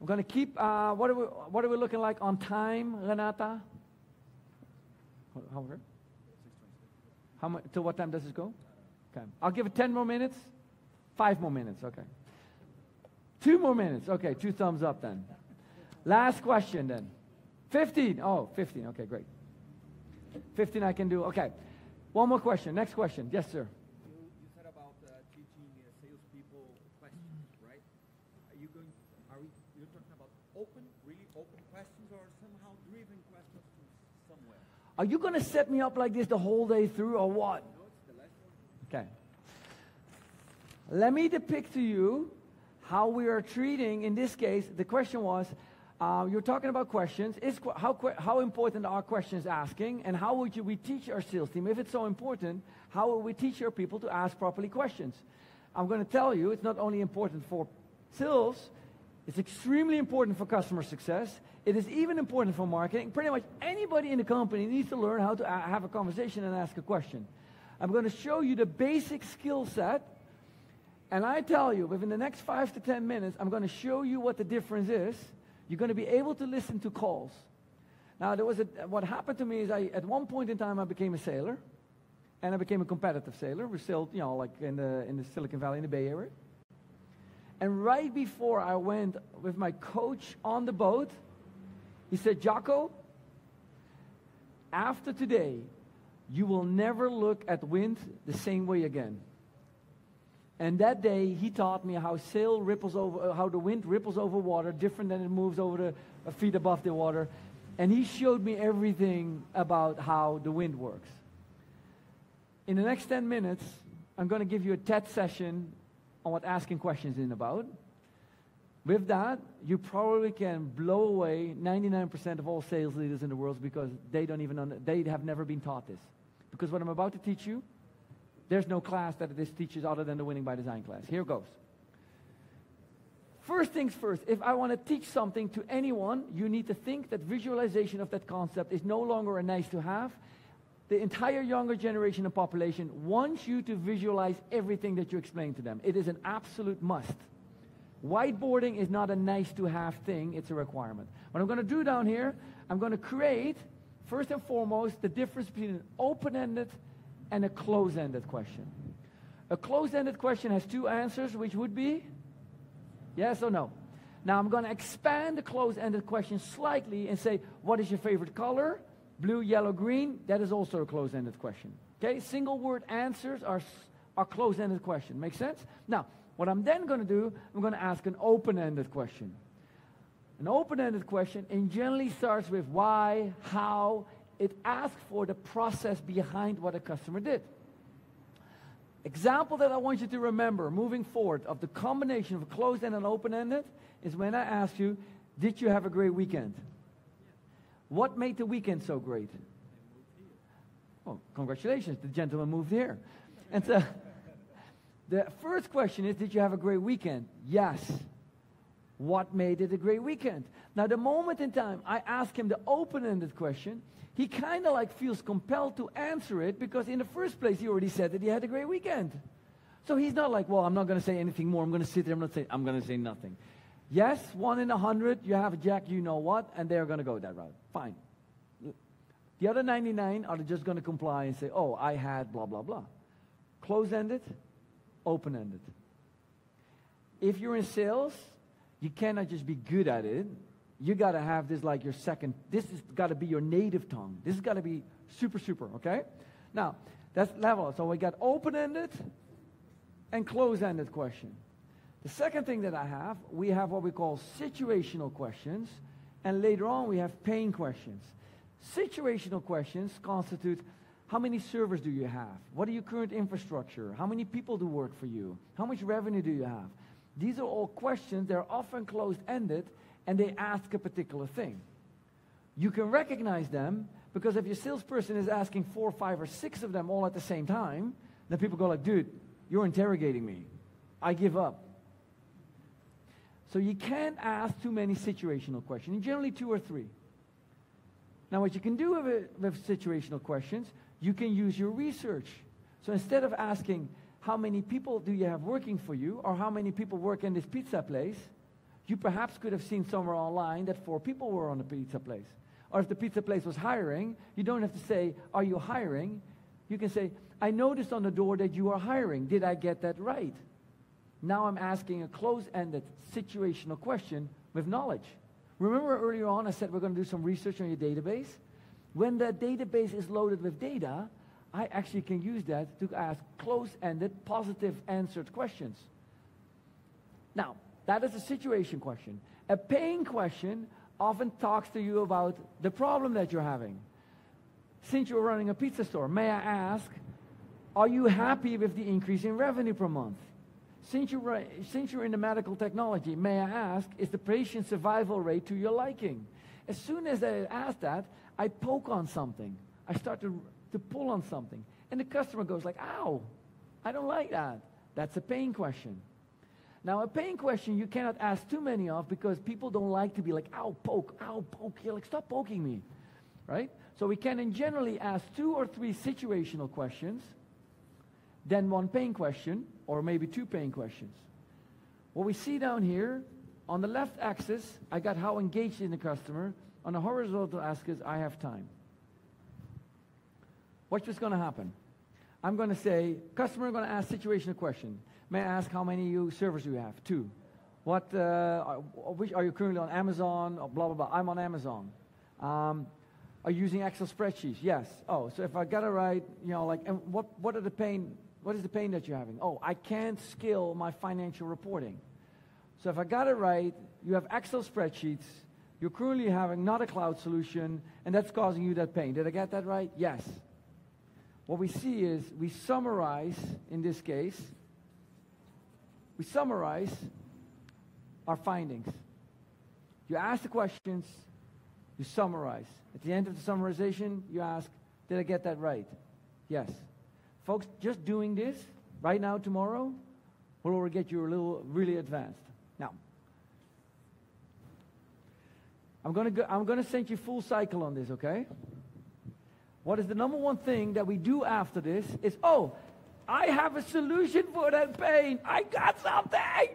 [SPEAKER 1] I'm gonna keep. Uh, what are we What are we looking like on time, Renata? How, how, how much? Till what time does this go? Okay, I'll give it ten more minutes. Five more minutes. Okay. Two more minutes. Okay, two thumbs up then. Last question then. 15. Oh, 15. Okay, great. 15 I can do. Okay. One more question. Next question. Yes, sir.
[SPEAKER 6] You, you said about uh, teaching uh, salespeople questions, right? Are you going? Are we? You're talking about open, really open questions, or somehow driven questions to somewhere?
[SPEAKER 1] Are you going to set me up like this the whole day through or what?
[SPEAKER 6] No, it's the last one.
[SPEAKER 1] Okay. Let me depict to you how we are treating, in this case, the question was, uh, you're talking about questions. Is, how, how important are questions asking? And how would you, we teach our sales team, if it's so important, how will we teach our people to ask properly questions? I'm going to tell you, it's not only important for sales, it's extremely important for customer success. It is even important for marketing. Pretty much anybody in the company needs to learn how to a- have a conversation and ask a question. I'm going to show you the basic skill set. And I tell you, within the next five to 10 minutes, I'm going to show you what the difference is. You're going to be able to listen to calls. Now, there was a, what happened to me is I, at one point in time, I became a sailor. And I became a competitive sailor. We sailed, you know, like in the, in the Silicon Valley, in the Bay Area. And right before I went with my coach on the boat, he said, Jacco, after today, you will never look at wind the same way again. And that day, he taught me how sail ripples over, uh, how the wind ripples over water, different than it moves over the uh, feet above the water. And he showed me everything about how the wind works. In the next 10 minutes, I'm going to give you a TED session on what asking questions is about. With that, you probably can blow away 99% of all sales leaders in the world because they don't even under, they have never been taught this. Because what I'm about to teach you, there's no class that this teaches other than the Winning by Design class. Here goes. First things first, if I want to teach something to anyone, you need to think that visualization of that concept is no longer a nice to have. The entire younger generation of population wants you to visualize everything that you explain to them. It is an absolute must. Whiteboarding is not a nice to have thing, it's a requirement. What I'm going to do down here, I'm going to create, first and foremost, the difference between an open ended and a close ended question. A close ended question has two answers, which would be yes or no. Now I'm going to expand the close ended question slightly and say, what is your favorite color? Blue, yellow, green. That is also a close ended question. Okay, single word answers are, are close ended question. Make sense? Now, what I'm then going to do, I'm going to ask an open ended question. An open ended question and generally starts with why, how, it asks for the process behind what a customer did. Example that I want you to remember moving forward of the combination of a closed end and open ended is when I ask you, did you have a great weekend? What made the weekend so great? Well, congratulations, the gentleman moved here. And so the first question is, did you have a great weekend? Yes. What made it a great weekend? Now, the moment in time I ask him the open-ended question, he kind of like feels compelled to answer it because in the first place he already said that he had a great weekend. So he's not like, well, I'm not going to say anything more. I'm going to sit there. I'm not saying. I'm going to say nothing. Yes, one in a hundred, you have a jack, you know what, and they're going to go that route. Fine. The other 99 are just going to comply and say, oh, I had blah, blah, blah. Close-ended, open-ended. If you're in sales, you cannot just be good at it. You got to have this like your second, this has got to be your native tongue. This has got to be super, super, okay? Now, that's level. So we got open-ended and close-ended question. The second thing that I have, we have what we call situational questions, and later on we have pain questions. Situational questions constitute how many servers do you have? What are your current infrastructure? How many people do work for you? How much revenue do you have? These are all questions. They're often closed-ended, and they ask a particular thing. You can recognize them because if your salesperson is asking four, five, or six of them all at the same time, then people go like, dude, you're interrogating me. I give up. So you can't ask too many situational questions, generally two or three. Now, what you can do with, with situational questions, you can use your research. So instead of asking, how many people do you have working for you, or how many people work in this pizza place, you perhaps could have seen somewhere online that four people were on the pizza place. Or if the pizza place was hiring, you don't have to say, are you hiring? You can say, I noticed on the door that you are hiring. Did I get that right? Now I'm asking a close-ended situational question with knowledge. Remember earlier on I said we're going to do some research on your database? When that database is loaded with data, I actually can use that to ask close-ended, positive answered questions. Now, that is a situation question. A pain question often talks to you about the problem that you're having. Since you're running a pizza store, may I ask, are you happy with the increase in revenue per month? Since you're, since you're in the medical technology, may I ask, is the patient survival rate to your liking? As soon as I ask that, I poke on something. I start to, to pull on something. And the customer goes like, ow, I don't like that. That's a pain question. Now, a pain question you cannot ask too many of because people don't like to be like, ow, poke, ow, poke. You're like, stop poking me, right? So we can in generally ask two or three situational questions, then one pain question, or maybe two pain questions. What we see down here, on the left axis, I got how engaged in the customer. On the horizontal axis, I have time. What's just going to happen? I'm going to say, customer, going to ask situational question. May I ask how many you servers you have? Two. What, uh, which, are you currently on Amazon? Or blah, blah, blah. I'm on Amazon. Um, are you using Excel spreadsheets? Yes. Oh, so if I got it right, you know, like, and what, what are the pain what is the pain that you're having? Oh, I can't scale my financial reporting. So if I got it right, you have Excel spreadsheets, you're currently having not a cloud solution, and that's causing you that pain. Did I get that right? Yes. What we see is we summarize, in this case, we summarize our findings. You ask the questions, you summarize. At the end of the summarization, you ask, did I get that right? Yes. Folks, just doing this right now, tomorrow, will get you a little really advanced. Now, I'm going to I'm going to send you full cycle on this, okay? What is the number one thing that we do after this is, oh, I have a solution for that pain. I got something.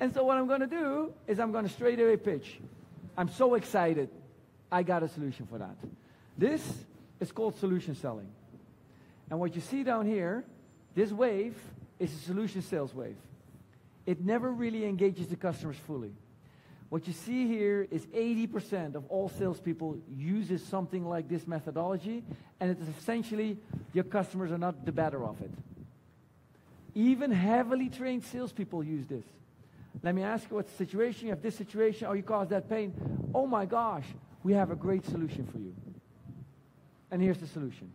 [SPEAKER 1] And so what I'm going to do is I'm going to straight away pitch. I'm so excited. I got a solution for that. This is called solution selling. And what you see down here, this wave is a solution sales wave. It never really engages the customers fully. What you see here is 80% of all salespeople uses something like this methodology, and it is essentially your customers are not the better of it. Even heavily trained salespeople use this. Let me ask you what's the situation. You have this situation, oh, you caused that pain. Oh my gosh, we have a great solution for you. And here's the solution.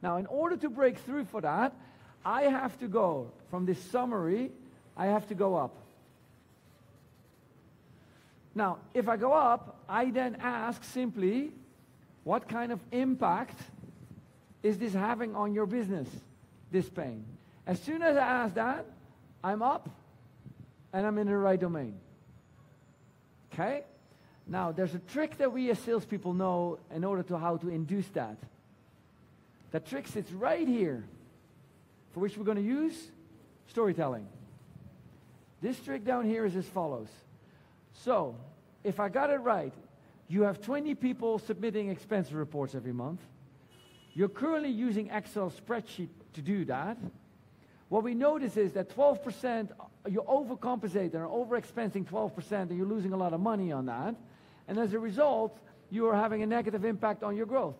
[SPEAKER 1] Now, in order to break through for that, I have to go from this summary, I have to go up. Now, if I go up, I then ask simply, what kind of impact is this having on your business, this pain? As soon as I ask that, I'm up and I'm in the right domain. Okay? Now, there's a trick that we as salespeople know in order to how to induce that. That trick sits right here, for which we're going to use storytelling. This trick down here is as follows. So, if I got it right, you have 20 people submitting expense reports every month. You're currently using Excel spreadsheet to do that. What we notice is that 12%, you overcompensate and are overexpensing 12% and you're losing a lot of money on that. And as a result, you are having a negative impact on your growth.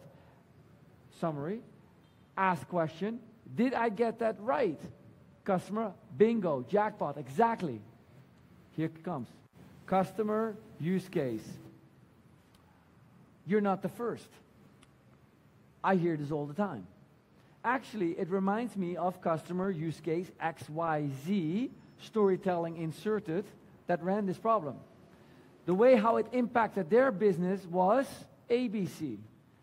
[SPEAKER 1] Summary, ask question, did I get that right? Customer, bingo, jackpot, exactly. Here it comes. Customer use case. You're not the first. I hear this all the time. Actually, it reminds me of customer use case XYZ storytelling inserted that ran this problem. The way how it impacted their business was ABC.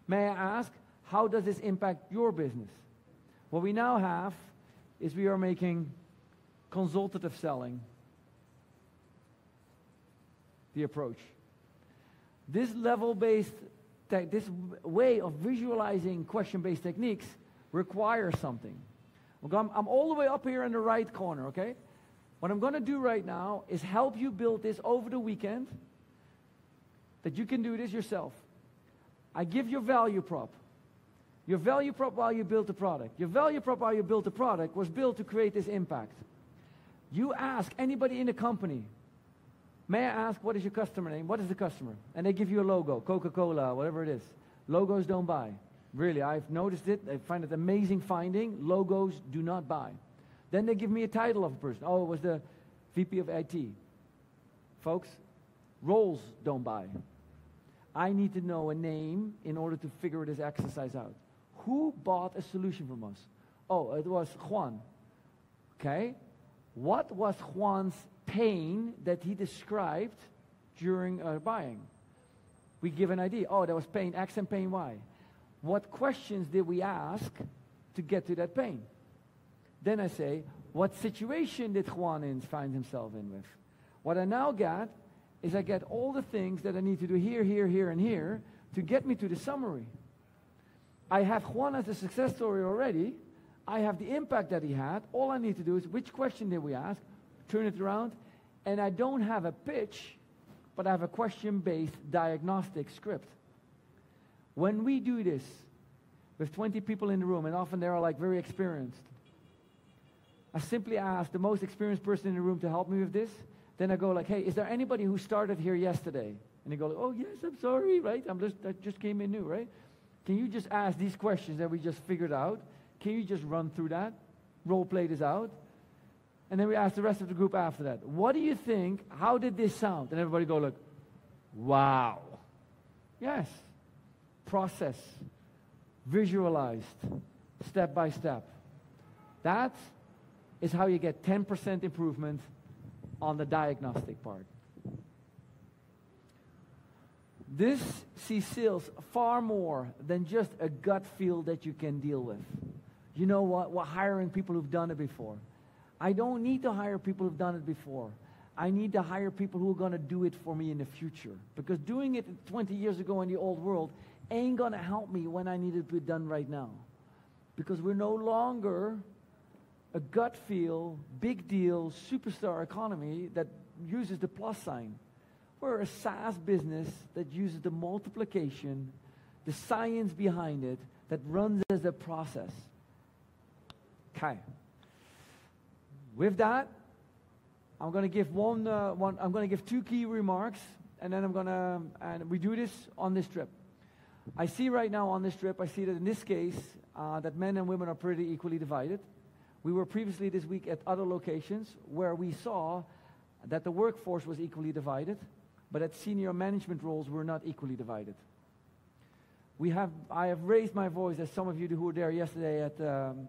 [SPEAKER 1] May I ask, how does this impact your business? What we now have is we are making consultative selling the approach. This level-based, te- this way of visualizing question-based techniques requires something. I'm, I'm all the way up here in the right corner, okay? What I'm going to do right now is help you build this over the weekend, that you can do this yourself. I give your value prop. Your value prop while you built the product. Your value prop while you built the product was built to create this impact. You ask anybody in the company, may I ask what is your customer name? What is the customer? And they give you a logo, Coca-Cola, whatever it is. Logos don't buy. Really, I've noticed it. I find it amazing finding. Logos do not buy. Then they give me a title of a person. Oh, it was the VP of IT. Folks, roles don't buy. I need to know a name in order to figure this exercise out. Who bought a solution from us? Oh, it was Juan. Okay? What was Juan's pain that he described during uh, buying? We give an idea. Oh, that was pain X and pain Y. What questions did we ask to get to that pain? Then I say, what situation did Juan in, find himself in with? What I now get is I get all the things that I need to do here, here, here, and here to get me to the summary. I have Juan as a success story already. I have the impact that he had. All I need to do is which question did we ask? Turn it around. And I don't have a pitch, but I have a question-based diagnostic script. When we do this with 20 people in the room, and often they're like very experienced, I simply ask the most experienced person in the room to help me with this. Then I go like, hey, is there anybody who started here yesterday? And they go, like, oh yes, I'm sorry, right? I'm just I just came in new, right? Can you just ask these questions that we just figured out? Can you just run through that? Role play this out? And then we ask the rest of the group after that. What do you think? How did this sound? And everybody go like, wow. Yes. Process. Visualized. Step by step. That is how you get 10% improvement on the diagnostic part. This sees sales far more than just a gut feel that you can deal with. You know what? We're hiring people who've done it before. I don't need to hire people who've done it before. I need to hire people who are going to do it for me in the future. Because doing it 20 years ago in the old world ain't going to help me when I need it to be done right now. Because we're no longer a gut feel, big deal, superstar economy that uses the plus sign. We're a SaaS business that uses the multiplication, the science behind it, that runs as a process. Okay. With that, I'm going to give one, uh, one I'm going to give two key remarks, and then I'm going to, and we do this on this trip. I see right now on this trip, I see that in this case, uh, that men and women are pretty equally divided. We were previously this week at other locations where we saw that the workforce was equally divided, but that senior management roles were not equally divided. We have, I have raised my voice, as some of you who were there yesterday at, um,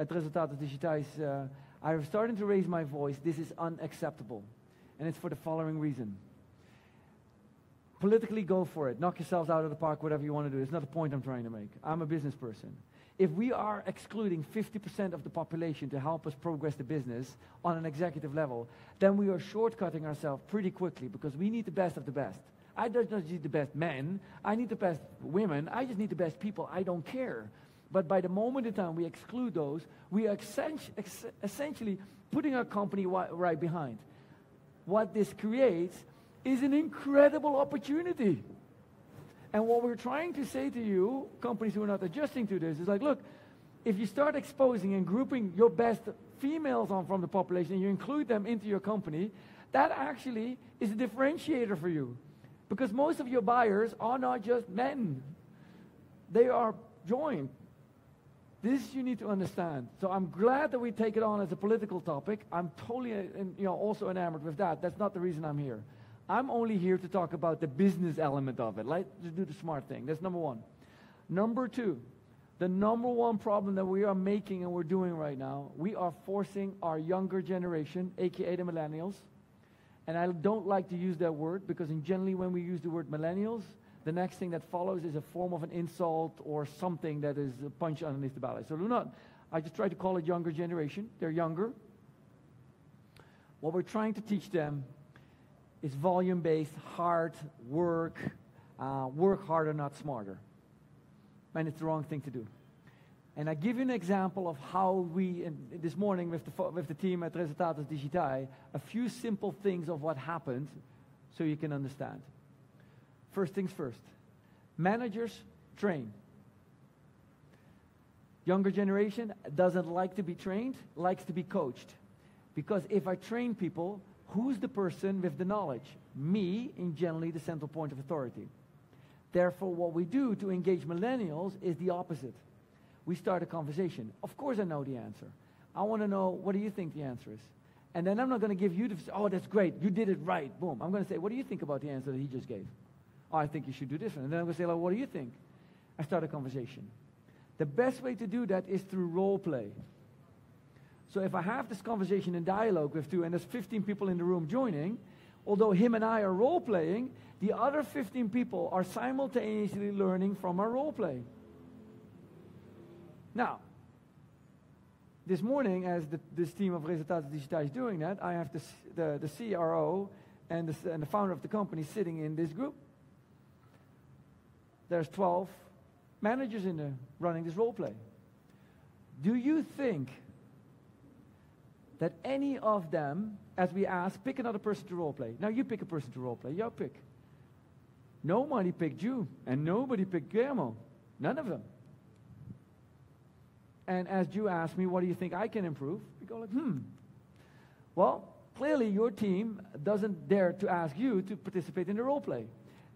[SPEAKER 1] at Resultados Digitais, uh, I have starting to raise my voice. This is unacceptable. And it's for the following reason. Politically, go for it. Knock yourselves out of the park, whatever you want to do. It's not the point I'm trying to make. I'm a business person. if we are excluding 50% of the population to help us progress the business on an executive level, then we are shortcutting ourselves pretty quickly because we need the best of the best. I don't need the best men, I need the best women, I just need the best people. I don't care. But by the moment in time we exclude those, we are essentially putting our company right behind. What this creates is an incredible opportunity. And what we're trying to say to you, companies who are not adjusting to this, is like, look, if you start exposing and grouping your best females on from the population and you include them into your company, that actually is a differentiator for you. Because most of your buyers are not just men. They are joined. This you need to understand. So I'm glad that we take it on as a political topic. I'm totally, uh, you know, also enamored with that. That's not the reason I'm here. I'm only here to talk about the business element of it. Let's do the smart thing. That's number one. Number two, the number one problem that we are making and we're doing right now, we are forcing our younger generation, aka the millennials, and I don't like to use that word because in generally when we use the word millennials, the next thing that follows is a form of an insult or something that is a punch underneath the belly. So do not, I just try to call it younger generation. They're younger. What we're trying to teach them is volume-based, hard work, uh, work harder, not smarter. And it's the wrong thing to do. And I give you an example of how we, this morning with the, with the team at Resultados Digitais, a few simple things of what happened so you can understand. First things first. Managers train. Younger generation doesn't like to be trained, likes to be coached. Because if I train people, who's the person with the knowledge? Me, in generally the central point of authority. Therefore, what we do to engage millennials is the opposite. We start a conversation. Of course, I know the answer. I want to know what do you think the answer is? And then I'm not going to give you the, oh, that's great, you did it right, boom. I'm going to say, what do you think about the answer that he just gave? I think you should do this. And then I'm going to say, like, what do you think? I start a conversation. The best way to do that is through role play. So if I have this conversation and dialogue with two, and there's 15 people in the room joining, although him and I are role playing, the other 15 people are simultaneously learning from our role play. Now, this morning, as the, this team of Resultados Digitais is doing that, I have the, the, the CRO and the, and the founder of the company sitting in this group. There's 12 managers in there running this role play. Do you think that any of them, as we ask, pick another person to role play? Now you pick a person to role play. You pick. Nobody picked you, and nobody picked Guillermo. None of them. And as you asked me, what do you think I can improve? We go like, hmm. Well, clearly your team doesn't dare to ask you to participate in the role play.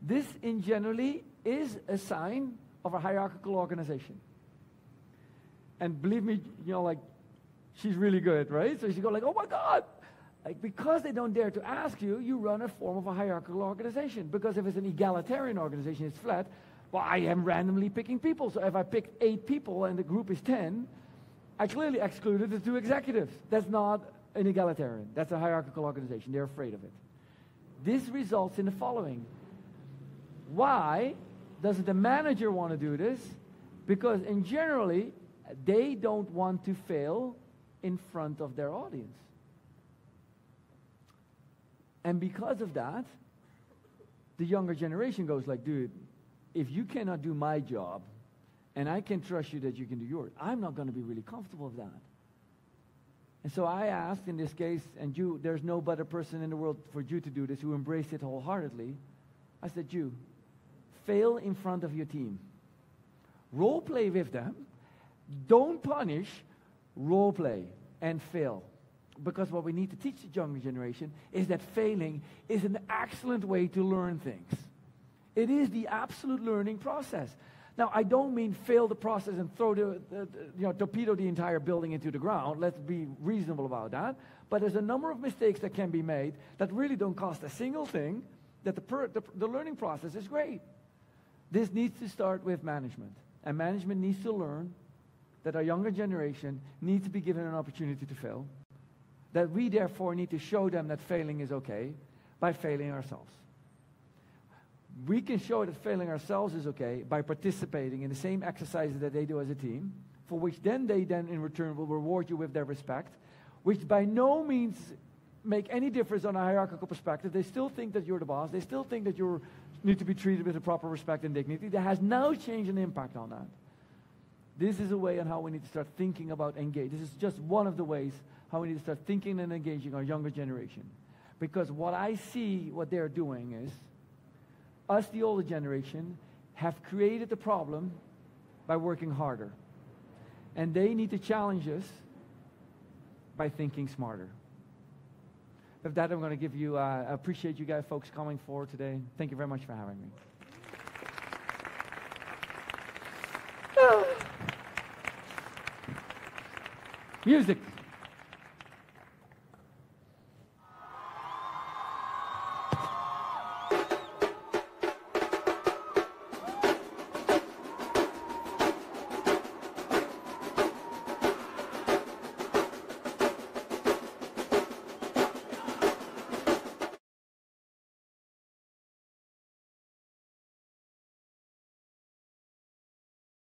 [SPEAKER 1] This, in generally, is a sign of a hierarchical organization. And believe me, you know, like, she's really good, right? So she go like, oh my God. Like, because they don't dare to ask you, you run a form of a hierarchical organization. Because if it's an egalitarian organization, it's flat, well, I am randomly picking people. So if I pick eight people and the group is 10, I clearly excluded the two executives. That's not an egalitarian. That's a hierarchical organization. They're afraid of it. This results in the following. Why doesn't the manager want to do this? Because in generally, they don't want to fail in front of their audience. And because of that, the younger generation goes like, dude, if you cannot do my job, and I can trust you that you can do yours, I'm not going to be really comfortable with that. And so I asked in this case, and you, there's no better person in the world for you to do this who embraced it wholeheartedly. I said, you, fail in front of your team. Role play with them. Don't punish, role play and fail. Because what we need to teach the younger generation is that failing is an excellent way to learn things. It is the absolute learning process. Now, I don't mean fail the process and throw the, the, you know, torpedo the entire building into the ground. Let's be reasonable about that. But there's a number of mistakes that can be made that really don't cost a single thing, that the, per, the, the learning process is great. This needs to start with management. And management needs to learn that our younger generation needs to be given an opportunity to fail. That we therefore need to show them that failing is okay by failing ourselves. We can show that failing ourselves is okay by participating in the same exercises that they do as a team. for which then they then in return will reward you with their respect, which by no means make any difference on a hierarchical perspective. They still think that you're the boss. They still think that you need to be treated with the proper respect and dignity. There has no change and impact on that. This is a way on how we need to start thinking about engage. This is just one of the ways how we need to start thinking and engaging our younger generation. Because what I see what they're doing is us, the older generation, have created the problem by working harder. And they need to challenge us by thinking smarter. With that, I'm going to give you, uh, I appreciate you guys folks coming forward today. Thank you very much for having me. Music.